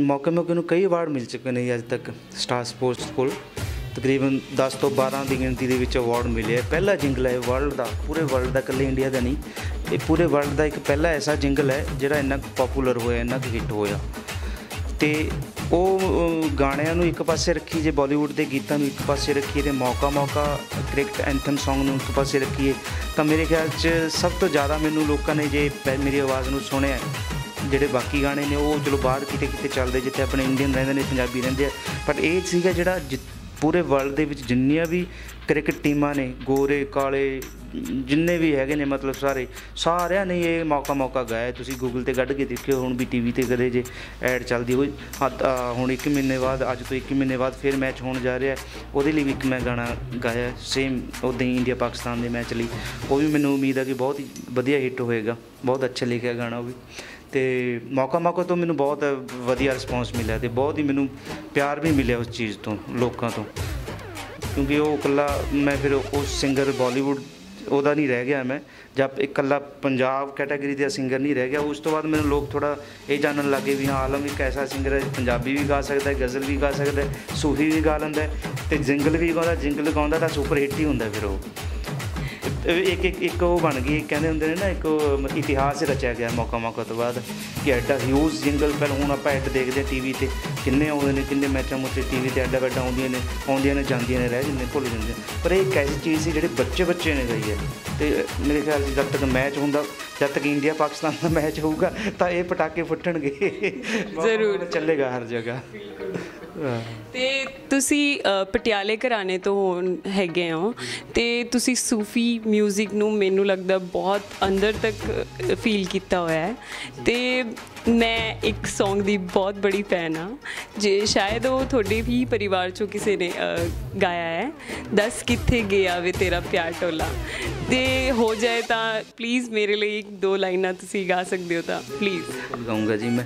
B: ਮੌਕੇ ਮੌਕੇ ਨੂੰ ਕਈ ਅਵਾਰਡ ਮਿਲ ਚੁੱਕੇ ਨੇ ਅੱਜ ਤੱਕ। ਸਟਾਰ ਸਪੋਰਟਸ ਕੋਲ ਤਕਰੀਬਨ 10 ਤੋਂ 12 ਦੀ ਗਿਣਤੀ ਦੇ ਵਿੱਚ ਅਵਾਰਡ ਮਿਲੇ ਪਹਿਲਾ ਜਿੰਗਲ ਹੈ ਵਰਲਡ ਦਾ, ਪੂਰੇ ਵਰਲਡ ਦਾ, ਇਕੱਲੇ ਇੰਡੀਆ ਦਾ ਨਹੀਂ। ਇਹ ਪੂਰੇ ਵਰਲਡ ਦਾ ਇੱਕ ਪਹਿਲਾ ਐਸਾ ਜਿੰਗਲ ਹੈ ਜਿਹੜਾ ਇੰਨਾ ਪਪੂਲਰ ਹੋਇਆ, ਇੰਨਾ ਹਿੱਟ ਹੋਇਆ। ਤੇ ਉਹ ਗਾਣਿਆਂ ਨੂੰ ਇੱਕ ਪਾਸੇ ਰੱਖੀ, ਜੇ ਬਾਲੀਵੁੱਡ ਦੇ ਗੀਤਾਂ ਨੂੰ ਇੱਕ ਪਾਸੇ ਰੱਖੀਏ, ਤੇ ਮੌਕਾ ਮੌਕਾ ਕ੍ਰਿਕਟ ਐਂਥਮ Song ਨੂੰ ਇੱਕ ਪਾਸੇ ਰੱਖੀਏ, ਤਾਂ ਮੇਰੇ ਖਿਆਲ 'ਚ ਸਭ ਤੋਂ ਜ਼ਿਆਦਾ ਮੈਨੂੰ ਲੋਕਾਂ ਨੇ ਜੇ ਪੈ- ਮੇਰੀ ਆਵਾਜ਼ ਨੂੰ ਸੁਣਿਆ ਜਿਹੜੇ ਬਾਕੀ ਗਾਣੇ ਨੇ, ਉਹ ਚਲੋ ਬਾਹਰ ਕਿਤੇ ਕਿਤੇ ਚੱਲਦੇ, ਜਿੱਥੇ ਆਪਣੇ ਇੰਡੀਅਨ ਰਹਿੰਦੇ ਨੇ, ਪੰਜਾਬੀ ਰਹਿੰਦੇ ਆ, ਪਰ ਇਹ ਸੀਗਾ ਜਿਹੜਾ ਜਿ- ਪੂਰੇ ਵਰਲਡ ਦੇ ਵਿੱਚ ਜਿੰਨੀਆਂ ਵੀ ਕ੍ਰਿਕਟ ਟੀਮਾਂ ਨੇ, ਗੋਰੇ, ਕਾਲੇ ਜਿੰਨੇ ਵੀ ਹੈਗੇ ਨੇ ਮਤਲਬ ਸਾਰੇ, ਸਾਰਿਆਂ ਨੇ ਇਹ ਮੌਕਾ ਮੌਕਾ ਗਾਇਆ। ਤੁਸੀਂ ਗੂਗਲ ਤੇ ਕੱਢ ਕੇ ਦੇਖਿਓ, ਹੁਣ ਵੀ ਟੀਵੀ ਤੇ ਕਦੇ ਜੇ ਐਡ ਚੱਲਦੀ ਹੋਈ। ਹੱਦ- ਹੁਣ 1 ਮਹੀਨੇ ਬਾਅਦ, ਅੱਜ ਤੋਂ 1 ਮਹੀਨੇ ਬਾਅਦ ਫਿਰ ਮੈਚ ਹੋਣ ਜਾ ਰਿਹਾ। ਉਹਦੇ ਲਈ ਵੀ ਇੱਕ ਮੈਂ ਗਾਣਾ ਗਾਇਆ ਸੇਮ ਉਦਾਂ ਹੀ ਇੰਡੀਆ ਪਾਕਿਸਤਾਨ ਦੇ ਮੈਚ ਲਈ। ਉਹ ਵੀ ਮੈਨੂੰ ਉਮੀਦ ਹੈ ਕਿ ਬਹੁਤ ਹੀ ਵਧੀਆ ਹਿੱਟ ਹੋਏਗਾ। ਬਹੁਤ ਅੱਛਾ ਲਿਖਿਆ ਗਾਣਾ ਉਹ ਵੀ। ਤੇ ਮੌਕਾ ਮੌਕਾ ਤੋਂ ਮੈਨੂੰ ਬਹੁਤ ਵਧੀਆ ਰਿਸਪੌਂਸ ਮਿਲਿਆ ਤੇ ਬਹੁਤ ਹੀ ਮੈਨੂੰ ਪਿਆਰ ਵੀ ਮਿਲਿਆ ਉਸ ਚੀਜ਼ ਤੋਂ, ਲੋਕਾਂ ਤੋਂ। ਕਿਉਂਕਿ ਉਹ ਇਕੱਲਾ, ਮੈਂ ਫਿਰ ਉਹ ਸਿੰਗਰ ਬਾਲੀਵੁੱਡ ਉਹਦਾ ਨਹੀਂ ਰਹਿ ਗਿਆ ਮੈਂ। ਜਦ ਇਕੱਲਾ ਪੰਜਾਬ ਕੈਟਾਗਰੀ ਦਾ ਸਿੰਗਰ ਨਹੀਂ ਰਹਿ ਗਿਆ। ਉਸ ਤੋਂ ਬਾਅਦ ਮੈਨੂੰ ਲੋਕ ਥੋੜਾ ਇਹ ਜਾਣਨ ਲੱਗੇ ਵੀ ਹਾਂ, ਆਲਮ ਇੱਕ ਐਸਾ ਸਿੰਗਰ ਹੈ, ਪੰਜਾਬੀ ਵੀ ਗਾ ਸਕਦਾ ਹੈ, ਗਜ਼ਲ ਵੀ ਗਾ ਸਕਦਾ ਹੈ, ਸੂਫੀ ਵੀ ਗਾ ਲੈਂਦਾ ਹੈ ਤੇ ਜਿੰਗਲ ਵੀ ਗਾਉਂਦਾ ਜਿੰਗਲ ਗਾਉਂਦਾ ਤਾਂ ਸੁਪਰ ਹਿੱਟ ਹੀ ਹੁੰਦਾ ਫਿਰ ਉਹ। ਇੱਕ ਇੱਕ ਇੱਕ ਉਹ ਬਣ ਗਈ ਕਹਿੰਦੇ ਹੁੰਦੇ ਨੇ ਨਾ, ਇੱਕ ਉਹ ਇਤਿਹਾਸ ਰਚਿਆ ਗਿਆ ਮੌਕਾ ਮੌਕਾ ਤੋਂ ਬਾਅਦ ਕਿ ਐਡਾ ਹਿਊਜ ਜਿੰਗਲ ਪਹਿਲਾਂ ਹੁਣ ਆਪਾਂ ਐਡ ਦੇਖਦੇ ਟੀਵੀ ਤੇ। ਕਿੰਨੇ ਆਉਂਦੇ ਨੇ ਕਿੰਨੇ ਮੈਚਾਂ ਮੁੱਚੇ ਟੀਵੀ ਤੇ ਐਡਾ ਵੱਡਾ ਆਉਂਦੀਆਂ ਨੇ ਆਉਂਦੀਆਂ ਨੇ ਜਾਂਦੀਆਂ ਨੇ ਰਹਿ ਜਾਂਦੇ ਭੁੱਲ ਜਾਂਦੇ। ਪਰ ਇਹ ਇੱਕ ਐਸੀ ਚੀਜ਼ ਸੀ ਜਿਹੜੇ ਬੱਚੇ ਬੱਚੇ ਨੇ ਗਈ ਹੈ ਤੇ ਮੇਰੇ ਖਿਆਲ 'ਚ ਜਦ ਤੱਕ ਮੈਚ ਹੁੰਦਾ ਜਦ ਤੱਕ ਇੰਡੀਆ ਪਾਕਿਸਤਾਨ ਦਾ ਮੈਚ ਹੋਊਗਾ ਤਾਂ ਇਹ ਪਟਾਕੇ ਫੁੱਟਣਗੇ
A: ਜ਼ਰੂਰ।
B: ਚੱਲੇਗਾ ਹਰ ਜਗ੍ਹਾ।
A: ਤੇ ਤੁਸੀਂ ਪਟਿਆਲੇ ਘਰਾਣੇ ਤੋਂ ਹੋਣ- ਹੈਗੇ ਹੋ ਤੇ ਤੁਸੀਂ ਸੂਫੀ 뮤직 ਨੂੰ ਮੈਨੂੰ ਲੱਗਦਾ ਬਹੁਤ ਅੰਦਰ ਤੱਕ ਫੀਲ ਕੀਤਾ ਹੋਇਆ ਹੈ ਤੇ ਮੈਂ ਇੱਕ Song ਦੀ ਬਹੁਤ ਬੜੀ ਫੈਨ ਆ ਜੇ ਸ਼ਾਇਦ ਉਹ ਤੁਹਾਡੇ ਵੀ ਪਰਿਵਾਰ ਚੋਂ ਕਿਸੇ ਨੇ ਗਾਇਆ ਹੈ। ਦੱਸ ਕਿੱਥੇ ਗਿਆ ਵੇ ਤੇਰਾ ਪਿਆਰ ਟੋਲਾ। ਤੇ ਹੋ ਜਾਏ ਤਾਂ ਪਲੀਜ਼ ਮੇਰੇ ਲਈ ਇੱਕ ਦੋ ਲਾਈਨਾਂ ਤੁਸੀਂ ਗਾ ਸਕਦੇ ਹੋ ਤਾਂ ਪਲੀਜ਼
B: ਗਾਉਂਗਾ ਜੀ ਮੈਂ।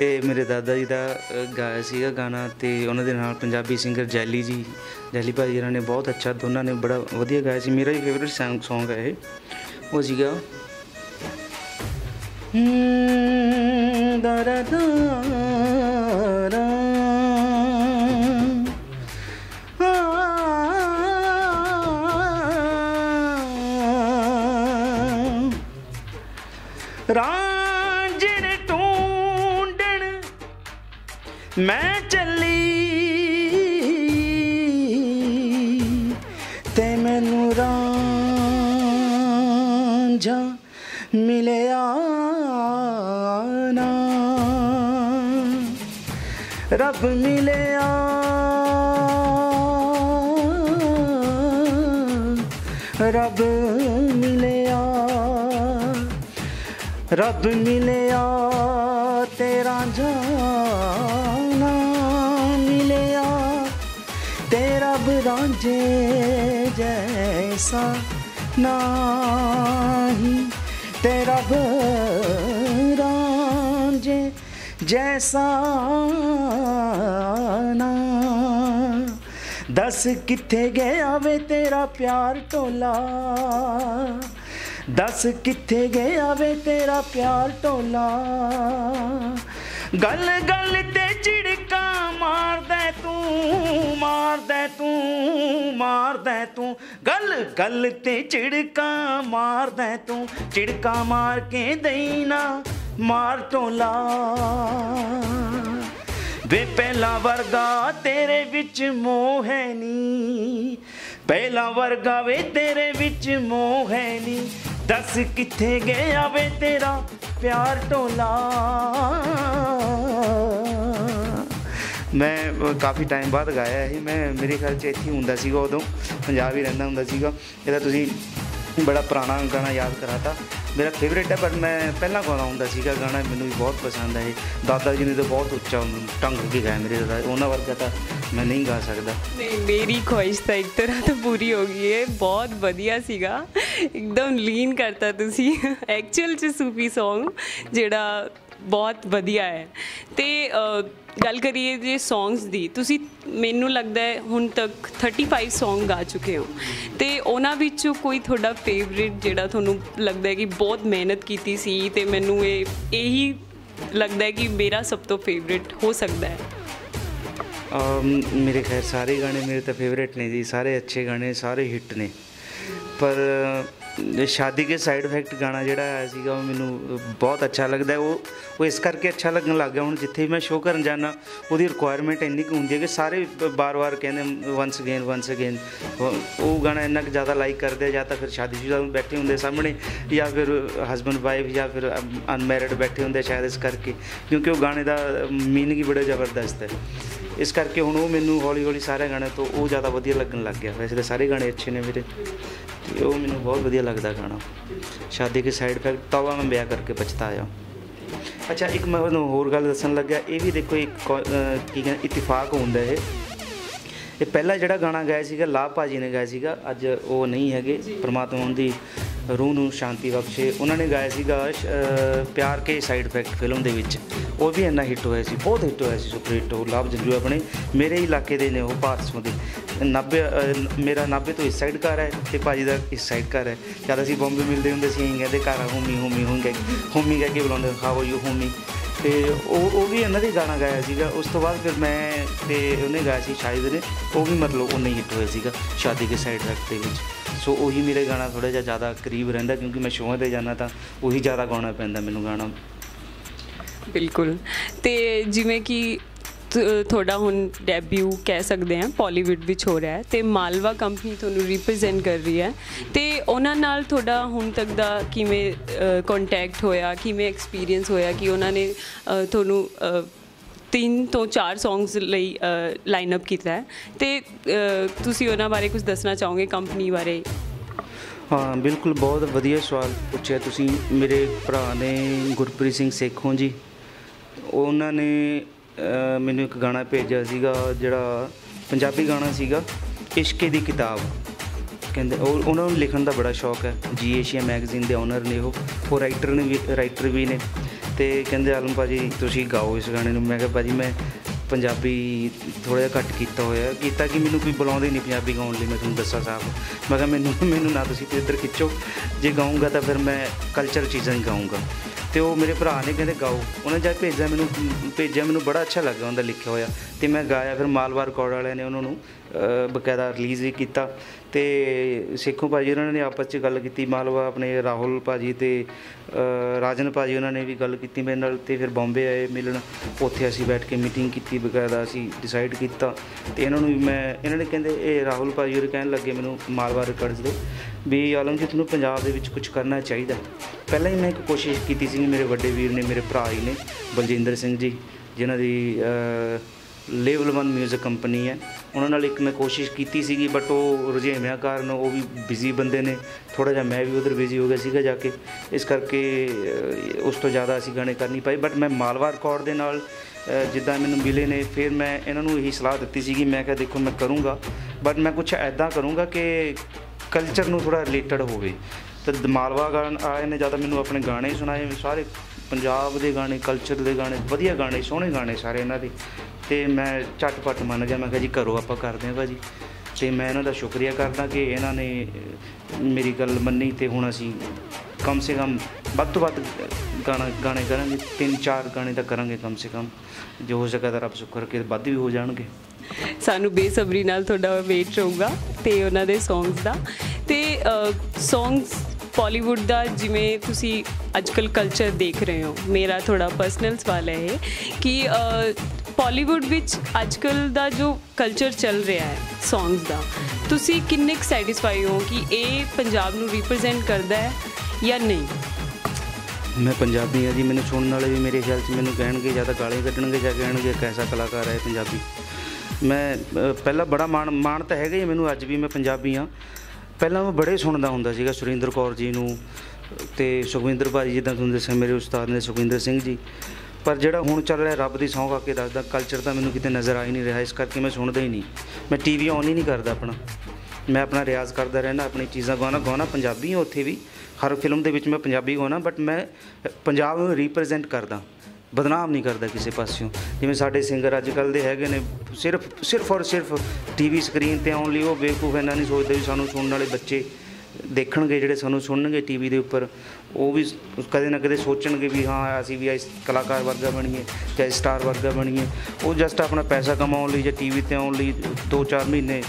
B: ਇਹ ਮੇਰੇ ਦਾਦਾ ਜੀ ਦਾ ਗਾਇਆ ਸੀਗਾ ਗਾਣਾ ਤੇ ਉਹਨਾਂ ਦੇ ਨਾਲ ਪੰਜਾਬੀ ਸਿੰਗਰ ਜੈਲੀ ਜੀ, ਜੈਲੀ ਭਾਜੀ ਇਹਨਾਂ ਨੇ ਬਹੁਤ ਅੱਛਾ, ਦੋਨਾਂ ਨੇ ਬੜਾ ਵਧੀਆ ਗਾਇਆ ਸੀ। ਮੇਰਾ ਹੀ ਫੇਵਰਿਟ ਸੌਂਗ ਸੌਂਗ ਹੈ ਇਹ। ਉਹ ਸੀਗਾ ਹਮ, ਦਾ ਦਾ ਦਾ ਰਾ। ਆ ਟੂੰਡਣ ਮੈਂ ਚੱਲੀ ਤੇ ਮੈਨੂੰ ਰਾਂਝਾ ਮਿਲਿਆ ਨਾ ਰੱਬ ਮਿਲਿਆ ਰੱਬ ਮਿਲਿਆ ਰੱਬ ਮਿਲਿਆ ਤੇਰਾ ਜਾਨਾ ਮਿਲਿਆ ਤੇਰਾ ਬਰਾਂਝੇ ਜੈਸਾ ਨਹੀਂ ਤੇਰਾ ਬਰਾਂਝੇ ਜੈਸਾ ਨਾ। ਦੱਸ ਕਿੱਥੇ ਗਿਆ ਵੇ ਤੇਰਾ ਪਿਆਰ ਟੋਲਾ? ਦੱਸ ਕਿੱਥੇ ਗਿਆ ਵੇ ਤੇਰਾ ਪਿਆਰ ਟੋਲਾ? ਗੱਲ ਗੱਲ ਤੇ ਮਾਰਦਾ ਤੂੰ ਮਾਰਦਾ ਤੂੰ। ਗੱਲ ਗੱਲ ਤੇ ਝਿੜਕਾ ਮਾਰਦਾ ਤੂੰ। ਝਿੜਕਾ ਮਾਰ ਕੇ ਦੇਈ ਨਾ, ਮਾਰ ਟੋਲਾ ਵੇ ਪਹਿਲਾ ਵਰਗਾ ਤੇਰੇ ਵਿੱਚ ਮੋਹ ਹੈ ਨੀ। ਪਹਿਲਾ ਵਰਗਾ ਵੇ ਤੇਰੇ ਵਿੱਚ ਮੋਹ ਹੈ ਨੀ। ਦੱਸ ਕਿੱਥੇ ਗਿਆ ਵੇ ਤੇਰਾ ਪਿਆਰ ਟੋਲਾ ਮੈਂ ਕਾਫੀ ਟਾਈਮ ਬਾਅਦ ਗਾਇਆ ਇਹ। ਮੈਂ, ਮੇਰੇ ਖਿਆਲ 'ਚ ਇੱਥੇ ਹੁੰਦਾ ਸੀਗਾ ਉਦੋਂ। ਪੰਜਾਬ ਹੀ ਰਹਿੰਦਾ ਹੁੰਦਾ ਸੀਗਾ। ਇਹਦਾ ਤੁਸੀਂ ਬੜਾ ਪੁਰਾਣਾ ਗਾਣਾ ਯਾਦ ਕਰਾਤਾ। ਮੇਰਾ ਫੇਵਰੇਟ ਹੈ ਪਰ ਮੈਂ ਪਹਿਲਾਂ ਗਾਉਂਦਾ ਹੁੰਦਾ ਸੀਗਾ। ਗਾਣਾ ਮੈਨੂੰ ਵੀ ਬਹੁਤ ਪਸੰਦ ਹੈ ਦਾਦਾ ਜੀ ਨੇ ਤਾਂ ਬਹੁਤ ਉੱਚਾ ਟੰਗ ਕੇ ਗਾਇਆ ਮੇਰੇ ਦਾਦਾ ਉਹਨਾਂ ਵਰਗਾ ਤਾਂ ਮੈਂ ਨਹੀਂ ਗਾ ਸਕਦਾ।
A: ਨਹੀਂ, ਮੇਰੀ ਖੁਆਇਸ਼ ਤਾਂ ਇੱਕ ਤਰ੍ਹਾਂ ਤਾਂ ਪੂਰੀ ਹੋ ਗਈ ਹੈ। ਬਹੁਤ ਵਧੀਆ ਸੀਗਾ। ਇੱਕਦਮ ਲੀਨ ਕਰਤਾ ਤੁਸੀਂ। ਐਕਚੁਅਲ ਚ ਸੂਫੀ Song ਜਿਹੜਾ ਬਹੁਤ ਵਧੀਆ ਹੈ। ਤੇ ਗੱਲ ਕਰੀਏ ਜੇ ਸੌਂਗਸ ਦੀ, ਤੁਸੀਂ ਮੈਨੂੰ ਲੱਗਦਾ ਹੈ ਹੁਣ ਤੱਕ 35 ਸੌਂਗ ਗਾ ਚੁੱਕੇ ਹੋ। ਤੇ ਉਹਨਾਂ ਵਿੱਚੋਂ ਕੋਈ ਤੁਹਾਡਾ ਫੇਵਰਿਟ ਜਿਹੜਾ ਤੁਹਾਨੂੰ ਲੱਗਦਾ ਹੈ ਕਿ ਬਹੁਤ ਮਿਹਨਤ ਕੀਤੀ ਸੀ, ਤੇ ਮੈਨੂੰ ਇਹ, ਇਹੀ ਲੱਗਦਾ ਹੈ ਕਿ ਮੇਰਾ ਸਭ ਤੋਂ ਫੇਵਰਿਟ ਹੋ ਸਕਦਾ ਹੈ।
B: ਮੇਰੇ ਖੈਰ ਸਾਰੇ ਗਾਣੇ ਮੇਰੇ ਤਾਂ ਫੇਵਰੇਟ ਨੇ ਜੀ, ਸਾਰੇ ਅੱਛੇ ਗਾਣੇ, ਸਾਰੇ ਹਿੱਟ ਨੇ। ਪਰ ਸ਼ਾਦੀ ਕੇ ਸਾਈਡ ਇਫੈਕਟ ਗਾਣਾ ਜਿਹੜਾ ਆਇਆ ਸੀਗਾ, ਉਹ ਮੈਨੂੰ ਬਹੁਤ ਅੱਛਾ ਲੱਗਦਾ ਉਹ ਉਹ ਇਸ ਕਰਕੇ ਅੱਛਾ ਲੱਗਣ ਲੱਗ ਗਿਆ। ਹੁਣ ਜਿੱਥੇ ਵੀ ਮੈਂ ਸ਼ੋਅ ਕਰਨ ਜਾਣਾ ਉਹਦੀ ਰਿਕੁਆਇਰਮੈਂਟ ਇੰਨੀ ਕੁ ਹੁੰਦੀ ਹੈ ਕਿ ਸਾਰੇ ਬਾਰ-ਬਾਰ ਕਹਿੰਦੇ ਵਾਂਸ ਅਗੇਨ ਵਾਂਸ ਅਗੇਨ ਉਹ ਗਾਣਾ ਇੰਨਾ ਕੁ ਜ਼ਿਆਦਾ ਲਾਈਕ ਕਰਦੇ ਜਾਂ ਤਾਂ ਫਿਰ ਸ਼ਾਦੀशुदा ਬੈਠੇ ਹੁੰਦੇ ਸਾਹਮਣੇ, ਜਾਂ ਫਿਰ ਹਸਬੰਡ ਵਾਈਫ ਜਾਂ ਫਿਰ ਅਨਮੈਰਿਡ ਬੈਠੇ ਹੁੰਦੇ ਸ਼ਾਇਦ ਇਸ ਕਰਕੇ, ਕਿਉਂਕਿ ਉਹ ਗਾਣੇ ਦਾ ਮੀਨਿੰਗ ਹੀ ਬੜਾ ਜ਼ਬਰਦਸਤ ਹੈ। ਇਸ ਕਰਕੇ ਹੁਣ ਉਹ ਮੈਨੂੰ ਹੌਲੀ ਹੌਲੀ ਸਾਰੇ ਗਾਣੇ ਤੋਂ ਉਹ ਜ਼ਿਆਦਾ ਵਧੀਆ ਲੱਗਣ ਲੱਗ ਗਿਆ। ਵੈਸੇ ਤਾਂ ਸਾਰੇ ਗਾਣੇ ਅੱਛੇ ਨੇ ਮੇਰੇ। ਤੇ ਉਹ ਮੈਨੂੰ ਬਹੁਤ ਵਧੀਆ ਲੱਗਦਾ ਗਾਣਾ ਸ਼ਾਦੀ ਕੇ ਸਾਈਡ ਇਫੈਕਟ ਤਵਾ ਮੈਂ ਵਿਆਹ ਕਰਕੇ ਪਛਤਾਇਆ। ਅੱਛਾ, ਇੱਕ ਮੈਂ ਤੁਹਾਨੂੰ ਹੋਰ ਗੱਲ ਦੱਸਣ ਲੱਗਿਆ, ਇਹ ਵੀ ਦੇਖੋ ਇੱਕ ਕੋ- ਕੀ ਕਹਿੰਦੇ, ਇਤਫਾਕ ਹੁੰਦਾ ਇਹ। ਇਹ ਪਹਿਲਾ ਜਿਹੜਾ ਗਾਣਾ ਗਾਇਆ ਸੀਗਾ ਲਾਭ ਭਾਜੀ ਨੇ ਗਾਇਆ ਸੀਗਾ ਅੱਜ ਉਹ ਨਹੀਂ ਹੈਗੇ। ਪ੍ਰਮਾਤਮਾ ਉਹਨਾਂ ਦੀ ਰੂਹ ਨੂੰ ਸ਼ਾਂਤੀ ਬਖਸ਼ੇ। ਉਹਨਾਂ ਨੇ ਗਾਇਆ ਸੀਗਾ ਅਹ, ਪਿਆਰ ਕੇ ਸਾਈਡ ਇਫੈਕਟ ਫਿਲਮ ਦੇ ਵਿੱਚ। ਉਹ ਵੀ ਇੰਨਾ ਹਿੱਟ ਹੋਇਆ ਸੀ ਬਹੁਤ ਹਿੱਟ ਹੋਇਆ ਸੀ ਸੁਪਰ ਹਿੱਟ ਉਹ ਲਾਭ ਜੰਜੂ ਆਪਣੇ। ਮੇਰੇ ਇਲਾਕੇ ਦੇ ਨੇ ਉਹ ਭਾਰਤਸੋਂ ਦੇ। 90 ਮੇਰਾ 90 ਤੋਂ ਇਸ ਸਾਈਡ ਘਰ ਹੈ ਤੇ ਭਾਜੀ ਦਾ ਇਸ ਸਾਈਡ ਘਰ ਹੈ। ਜਦ ਅਸੀਂ ਬੰਬੇ ਮਿਲਦੇ ਹੁੰਦੇ ਸੀ ਅਸੀਂ ਕਹਿੰਦੇ ਘਰ ਆ ਹੋਮੀ ਹੋਮੀ ਹੋਮੀ ਹੋਮੀ ਕਹਿ ਕੇ ਬੁਲਾਉਂਦੇ ਹਾਓ ਯੂ ਹੋਮੀ। ਤੇ ਉਹ ਉਹ ਵੀ ਇਹਨਾਂ ਦੇ ਗਾਣਾ ਗਾਇਆ ਸੀਗਾ। ਉਸ ਤੋਂ ਬਾਅਦ ਫਿਰ ਮੈਂ ਤੇ ਉਹਨੇ ਗਾਇਆ ਸੀ ਸ਼ਾਇਦ ਨੇ ਉਹ ਵੀ ਮਤਲਬ ਉਹ ਨਹੀਂ ਹਿੱਟ ਹੋਇਆ ਸੀਗਾ, ਸ਼ਾਦੀ ਕੇ ਸਾਈਡ ਰੈਕ ਦੇ ਵਿੱਚ। ਸੋ ਉਹੀ ਮੇਰੇ ਗਾਣਾ ਥੋੜਾ ਜਿਹਾ ਜ਼ਿਆਦਾ ਕਰੀਬ ਰਹਿੰਦਾ, ਕਿਉਂਕਿ ਮੈਂ ਸ਼ੋਆਂ ਤੇ ਜਾਣਾ ਤਾਂ ਉਹੀ ਜ਼ਿਆਦਾ ਗਾਉਣਾ ਪੈਂਦਾ ਮੈਨੂੰ ਗਾਣਾ।
A: ਬਿਲਕੁਲ। ਤੇ ਜਿਵੇਂ ਕਿ ਤੁਹਾਡਾ ਹੁਣ ਡੈਬਿਊ ਕਹਿ ਸਕਦੇ ਹਾਂ ਪੋਲੀਵੁੱਡ ਵਿੱਚ ਹੋ ਰਿਹਾ ਹੈ ਤੇ ਮਾਲਵਾ ਕੰਪਨੀ ਤੁਹਾਨੂੰ ਰਿਪਰੈਜ਼ੈਂਟ ਕਰ ਰਹੀ ਹੈ ਤੇ ਉਹਨਾਂ ਨਾਲ ਤੁਹਾਡਾ ਹੁਣ ਤੱਕ ਦਾ ਕਿਵੇਂ ਕੰਟੈਕਟ ਹੋਇਆ, ਕਿਵੇਂ ਐਕਸਪੀਰੀਅੰਸ ਹੋਇਆ ਕਿ ਉਹਨਾਂ ਨੇ ਤੁਹਾਨੂੰ ਤਿੰਨ ਤੋਂ ਚਾਰ ਸੌਂਗਸ ਲਈ ਲਾਈਨ ਅਪ ਕੀਤਾ ਹੈ? ਤੇ ਤੁਸੀਂ ਉਹਨਾਂ ਬਾਰੇ ਕੁਝ ਦੱਸਣਾ ਚਾਹੋਗੇ ਕੰਪਨੀ ਬਾਰੇ?
B: ਹਾਂ, ਬਿਲਕੁਲ ਬਹੁਤ ਵਧੀਆ ਸਵਾਲ ਪੁੱਛਿਆ ਤੁਸੀਂ। ਮੇਰੇ ਭਰਾ ਨੇ ਗੁਰਪ੍ਰੀਤ ਸਿੰਘ ਸੇਖੋਂ ਜੀ। ਉਹਨਾਂ ਨੇ ਮੈਨੂੰ ਇੱਕ ਗਾਣਾ ਭੇਜਿਆ ਸੀਗਾ, ਜਿਹੜਾ ਪੰਜਾਬੀ ਗਾਣਾ ਸੀਗਾ, ਇਸ਼ਕੇ ਦੀ ਕਿਤਾਬ। ਕਹਿੰਦੇ ਉਹ, ਉਹਨਾਂ ਨੂੰ ਲਿਖਣ ਦਾ ਬੜਾ ਸ਼ੌਕ ਹੈ। ਜੀ ਏਸ਼ੀਆ ਮੈਗਜ਼ੀਨ ਦੇ ਓਨਰ ਨੇ ਉਹ ਉਹ ਰਾਈਟਰ ਨੇ ਵੀ ਰਾਈਟਰ ਵੀ ਨੇ। ਤੇ ਕਹਿੰਦੇ, ਆਲਮ ਭਾਜੀ, ਤੁਸੀਂ ਗਾਓ ਇਸ ਗਾਣੇ ਨੂੰ। ਮੈਂ ਕਿਹਾ, ਭਾਜੀ, ਮੈਂ ਪੰਜਾਬੀ ਥੋੜਾ ਜਿਹਾ ਘੱਟ ਕੀਤਾ ਹੋਇਆ ਕੀਤਾ ਕਿ ਮੈਨੂੰ ਕੋਈ ਬੁਲਾਉਂਦੇ ਨਹੀਂ ਪੰਜਾਬੀ ਗਾਉਣ ਲਈ, ਮੈਂ ਤੁਹਾਨੂੰ ਦੱਸਾਂ ਸਾਹਿਬ। ਮੈਂ ਕਿਹਾ, ਮੈਨੂੰ ਮੈਨੂੰ ਨਾ ਤੁਸੀਂ ਇੱਧਰ ਖਿੱਚੋ। ਜੇ ਗਾਉਂਗਾ ਤਾਂ ਫਿਰ ਮੈਂ ਕਲਚਰ ਚੀਜ਼ਾਂ ਹੀ ਗਾਉਂਗਾ ਤੇ ਉਹ ਮੇਰੇ ਭਰਾ ਨੇ ਕਹਿੰਦੇ ਗਾਓ। ਉਹਨੇ ਜਦ ਭੇਜਿਆ ਮੈਨੂੰ ਭੇਜਿਆ ਮੈਨੂੰ ਬੜਾ ਅੱਛਾ ਲੱਗਾ ਉਹਦਾ ਲਿਖਿਆ ਹੋਇਆ। ਤੇ ਮੈਂ ਗਾਇਆ, ਫਿਰ ਮਾਲਵਾ ਰਿਕਾਰਡ ਵਾਲਿਆਂ ਨੇ ਉਹਨਾਂ ਨੂੰ ਬਕਾਇਦਾ ਰਿਲੀਜ਼ ਵੀ ਕੀਤਾ। ਤੇ ਸੇਖੋਂ ਭਾਜੀ ਉਹਨਾਂ ਨੇ ਆਪਸ 'ਚ ਗੱਲ ਕੀਤੀ ਮਾਲਵਾ ਆਪਣੇ ਰਾਹੁਲ ਭਾਜੀ ਤੇ ਅਹ, ਰਾਜਨ ਭਾਜੀ ਉਹਨਾਂ ਨੇ ਵੀ ਗੱਲ ਕੀਤੀ ਮੇਰੇ ਨਾਲ ਤੇ ਫਿਰ ਬੰਬੇ ਆਏ ਮਿਲਣ ਉੱਥੇ ਅਸੀਂ ਬੈਠ ਕੇ ਮੀਟਿੰਗ ਕੀਤੀ ਬਕਾਇਦਾ ਅਸੀਂ ਡਿਸਾਈਡ ਕੀਤਾ ਤੇ ਇਹਨਾਂ ਨੂੰ ਵੀ ਮੈਂ ਇਹਨਾਂ ਨੇ ਕਹਿੰਦੇ ਇਹ ਰਾਹੁਲ ਭਾਜੀ ਉਹ ਕਹਿਣ ਲੱਗੇ ਮੈਨੂੰ ਮਾਲਵਾ ਰਿਕਾਰਡਸ ਦੇ ਵੀ ਆਲਮ ਜੀ ਤੁਹਾਨੂੰ ਪੰਜਾਬ ਦੇ ਵਿੱਚ ਕੁਝ ਕਰਨਾ ਚਾਹੀਦਾ। ਪਹਿਲਾਂ ਹੀ ਮੈਂ ਇੱਕ ਕੋਸ਼ਿਸ਼ ਕੀਤੀ ਸੀ ਮੇਰੇ ਵੱਡੇ ਵੀਰ ਨੇ ਮੇਰੇ ਭਰਾ ਹੀ ਨੇ ਬਲਜਿੰਦਰ ਸਿੰਘ ਜੀ ਜਿਨ੍ਹਾਂ ਦੀ ਲੇਵਲ 1 뮤직 ਕੰਪਨੀ ਹੈ। ਉਹਨਾਂ ਨਾਲ ਇੱਕ ਮੈਂ ਕੋਸ਼ਿਸ਼ ਕੀਤੀ ਸੀਗੀ ਬਟ ਉਹ ਰੁਝੇਵਿਆਂ ਕਾਰਨ ਉਹ ਵੀ ਬਿਜ਼ੀ ਬੰਦੇ ਨੇ। ਥੋੜਾ ਜਿਹਾ ਮੈਂ ਵੀ ਉਧਰ ਬਿਜ਼ੀ ਹੋ ਗਿਆ ਸੀਗਾ ਜਾ ਕੇ। ਇਸ ਕਰਕੇ ਉਸ ਤੋਂ ਜ਼ਿਆਦਾ ਅਸੀਂ ਗਾਣੇ ਕਰ ਨਹੀਂ ਪਾਏ। ਬਟ ਮੈਂ ਮਾਲਵਾ ਰਿਕਾਰਡ ਦੇ ਨਾਲ ਜਿੱਦਾਂ ਮੈਨੂੰ ਮਿਲੇ ਨੇ, ਫਿਰ ਮੈਂ ਇਹਨਾਂ ਨੂੰ ਇਹੀ ਸਲਾਹ ਦਿੱਤੀ ਸੀਗੀ। ਮੈਂ ਕਿਹਾ, ਦੇਖੋ, ਮੈਂ ਕਰੂੰਗਾ। ਬਟ ਮੈਂ ਕੁਝ ਐਦਾਂ ਕਰੂੰਗਾ ਕਿ ਕਲਚਰ ਨੂੰ ਥੋੜਾ ਰਿਲੇਟਡ ਹੋਵੇ। ਤੇ ਮਾਲਵਾ ਗਾਣ ਆਏ ਨੇ ਜ਼ਿਆਦਾ ਮੈਨੂੰ ਆਪਣੇ ਗਾਣੇ ਸੁਣਾਏ ਸਾਰੇ। ਪੰਜਾਬ ਦੇ ਗਾਣੇ ਕਲਚਰ ਦੇ ਗਾਣੇ, ਵਧੀਆ ਗਾਣੇ, ਸੋਹਣੇ ਗਾਣੇ ਸਾਰੇ ਇਹਨਾਂ ਦੇ। ਤੇ ਮੈਂ ਝਟਪਟ ਮੰਨ ਗਿਆ, ਮੈਂ ਕਿਹਾ ਜੀ ਕਰੋ ਆਪਾਂ ਕਰਦੇ ਹਾਂ ਭਾਜੀ ਤੇ ਮੈਂ ਇਹਨਾਂ ਦਾ ਸ਼ੁਕਰੀਆ ਕਰਦਾ ਕਿ ਇਹਨਾਂ ਨੇ ਮੇਰੀ ਗੱਲ ਮੰਨੀ ਤੇ ਹੁਣ ਅਸੀਂ ਕਮ ਸੇ ਕਮ ਵੱਧ ਤੋਂ ਵੱਧ ਗਾਣਾ, ਗਾਣੇ ਕਰਾਂਗੇ। ਤਿੰਨ ਚਾਰ ਗਾਣੇ ਤਾਂ ਕਰਾਂਗੇ ਕਮ ਸੇ ਕਮ। ਜੋ ਹੋ ਸਕਦਾ ਰੱਬ ਸੁੱਖ ਕੇ ਵੱਧ ਵੀ ਹੋ ਜਾਣਗੇ।
A: ਸਾਨੂੰ ਬੇਸਬਰੀ ਨਾਲ ਤੁਹਾਡਾ ਵੇਟ ਰਹੂਗਾ ਤੇ ਉਹਨਾਂ ਦੇ ਸੌਂਗਸ ਦਾ। ਤੇ ਸੌਂਗਸ ਪਾਲੀਵੁੱਡ ਦਾ ਜਿਵੇਂ ਤੁਸੀਂ ਅੱਜਕੱਲ ਕਲਚਰ ਦੇਖ ਰਹੇ ਹੋ, ਮੇਰਾ ਥੋੜਾ ਪਰਸਨਲ ਸਵਾਲ ਹੈ ਇਹ ਕਿ ਪਾਲੀਵੁੱਡ ਵਿੱਚ ਅੱਜਕੱਲ ਦਾ ਜੋ ਕਲਚਰ ਚੱਲ ਰਿਹਾ ਹੈ ਸੌਂਗਸ ਦਾ, ਤੁਸੀਂ ਕਿੰਨੇ ਕੁ ਸੈਟੀਸਫਾਈ ਹੋ ਕਿ ਇਹ ਪੰਜਾਬ ਨੂੰ ਰਿਪਰੈਜ਼ੈਂਟ ਕਰਦਾ ਹੈ ਜਾਂ ਨਹੀਂ?
B: ਮੈਂ ਪੰਜਾਬੀ ਹਾਂ ਜੀ, ਮੈਨੂੰ ਸੁਣਨ ਵਾਲੇ ਵੀ ਮੇਰੇ ਖਿਆਲ 'ਚ ਮੈਨੂੰ ਕਹਿਣਗੇ, ਜਾਂ ਤਾਂ ਗਾਲੇ ਕੱਢਣਗੇ ਜਾਂ ਕਹਿਣਗੇ ਕੈਸਾ ਕਲਾਕਾਰ ਹੈ ਪੰਜਾਬੀ। ਮੈਂ ਪਹਿਲਾਂ ਬੜਾ ਮਾਣ ਮਾਣ ਤਾਂ ਹੈਗਾ ਹੀ ਮੈਨੂੰ, ਅੱਜ ਵੀ ਮੈਂ ਪੰਜਾਬੀ ਹਾਂ। ਪਹਿਲਾਂ ਮੈਂ ਬੜੇ ਸੁਣਦਾ ਹੁੰਦਾ ਸੀਗਾ ਸੁਰਿੰਦਰ ਕੌਰ ਜੀ ਨੂੰ ਤੇ ਸੁਖਵਿੰਦਰ ਭਾਜੀ, ਜਿੱਦਾਂ ਤੁਹਾਨੂੰ ਦੱਸਿਆ ਮੇਰੇ ਉਸਤਾਦ ਨੇ ਸੁਖਵਿੰਦਰ ਸਿੰਘ ਜੀ। ਪਰ ਜਿਹੜਾ ਹੁਣ ਚੱਲ ਰਿਹਾ ਰੱਬ ਦੀ ਸਹੁੰ ਖਾ ਕੇ ਦੱਸਦਾ ਕਲਚਰ ਤਾਂ ਮੈਨੂੰ ਕਿਤੇ ਨਜ਼ਰ ਆ ਹੀ ਨਹੀਂ ਰਿਹਾ, ਇਸ ਕਰਕੇ ਮੈਂ ਸੁਣਦਾ ਹੀ ਨਹੀਂ। ਮੈਂ ਟੀਵੀ ਔਨ ਹੀ ਨਹੀਂ ਕਰਦਾ ਆਪਣਾ। ਮੈਂ ਆਪਣਾ ਰਿਆਜ਼ ਕਰਦਾ ਰਹਿਣਾ ਆਪਣੀ ਚੀਜ਼ਾਂ ਗਾਉਣਾ ਗਾਉਣਾ ਪੰਜਾਬੀ ਹਾਂ ਉੱਥੇ ਵੀ। ਹਰ ਫਿਲਮ ਦੇ ਵਿੱਚ ਮੈਂ ਪੰਜਾਬੀ ਗਾਉਣਾ ਬਟ ਮੈਂ ਪੰਜਾਬ ਨੂੰ ਰਿਪਰੈਜ਼ੈਂਟ ਕਰਦਾ। ਬਦਨਾਮ ਨਹੀਂ ਕਰਦਾ ਕਿਸੇ ਪਾਸਿਓਂ। ਜਿਵੇਂ ਸਾਡੇ ਸਿੰਗਰ ਅੱਜ ਕੱਲ ਦੇ ਹੈਗੇ ਨੇ, ਸਿਰਫ ਸਿਰਫ ਔਰ ਸਿਰਫ ਟੀਵੀ ਸਕਰੀਨ ਤੇ ਆਉਣ ਲਈ ਉਹ ਬੇਵਕੂਫ ਇਹਨਾਂ ਨਹੀਂ ਸੋਚਦੇ ਵੀ ਸਾਨੂੰ ਸੁਣਨ ਵਾਲੇ ਬੱਚੇ ਦੇਖਣਗੇ, ਜਿਹੜੇ ਸਾਨੂੰ ਸੁਣਨਗੇ ਟੀਵੀ ਦੇ ਉੱਪਰ। ਉਹ ਵੀ ਕਦੇ ਨਾ ਕਦੇ ਸੋਚਣਗੇ ਵੀ ਹਾਂ, ਅਸੀਂ ਵੀ ਇਸ ਕਲਾਕਾਰ ਵਰਗਾ ਬਣੀਏ ਜਾਂ ਸਟਾਰ ਵਰਗਾ ਬਣੀਏ। ਉਹ ਜਸਟ ਆਪਣਾ ਪੈਸਾ ਕਮਾਉਣ ਲਈ ਜਾਂ ਟੀਵੀ ਤੇ ਆਉਣ ਲਈ 2-4 ਮਹੀਨੇ,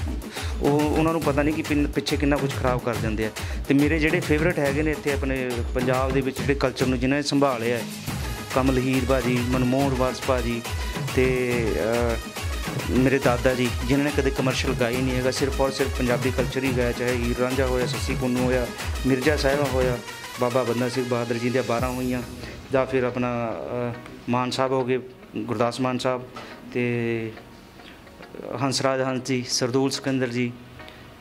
B: ਉਹ ਉਹਨਾਂ ਨੂੰ ਪਤਾ ਨਹੀਂ ਕਿ ਪਿੰਨ- ਪਿੱਛੇ ਕਿੰਨਾ ਕੁਝ ਖਰਾਬ ਕਰ ਦਿੰਦੇ ਆ। ਤੇ ਮੇਰੇ ਜਿਹੜੇ ਫੇਵਰੇਟ ਹੈਗੇ ਨੇ ਇੱਥੇ ਆਪਣੇ ਪੰਜਾਬ ਦੇ ਵਿੱਚ, ਜਿਹੜੇ ਕਲਚਰ ਨੂੰ ਜਿਨ੍ਹਾਂ ਨੇ ਸੰਭਾਲਿਆ ਹੈ ਕਮਲ ਹੀਰ ਭਾਜੀ ਮਨਮੋਹਨ ਵਾਸ ਭਾਜੀ ਤੇ ਅਹ, ਮੇਰੇ ਦਾਦਾ ਜੀ ਜਿਨ੍ਹਾਂ ਨੇ ਕਦੇ ਕਮਰਸ਼ੀਅਲ ਗਾਈ ਨਹੀਂ ਹੈਗਾ ਸਿਰਫ ਔਰ ਸਿਰਫ ਪੰਜਾਬੀ ਕਲਚਰ ਹੀ ਗਾਇਆ ਚਾਹੇ ਹੀਰ ਰਾਂਝਾ ਹੋਇਆ ਸੱਸੀ ਪੁੰਨੂ ਹੋਇਆ ਮਿਰਜ਼ਾ ਸਾਹਿਬਾ ਹੋਇਆ ਬਾਬਾ ਬੰਦਾ ਸਿੰਘ ਬਹਾਦਰ ਜੀ ਦੀਆਂ 12 ਹੋਈਆਂ ਜਾਂ ਫਿਰ ਆਪਣਾ ਮਾਨ ਸਾਹਿਬ ਹੋ ਗਏ ਗੁਰਦਾਸ ਮਾਨ ਸਾਹਿਬ ਤੇ ਹੰਸਰਾਜ ਹੰਸ ਜੀ ਸਰਦੂਲ ਸਿਕੰਦਰ ਜੀ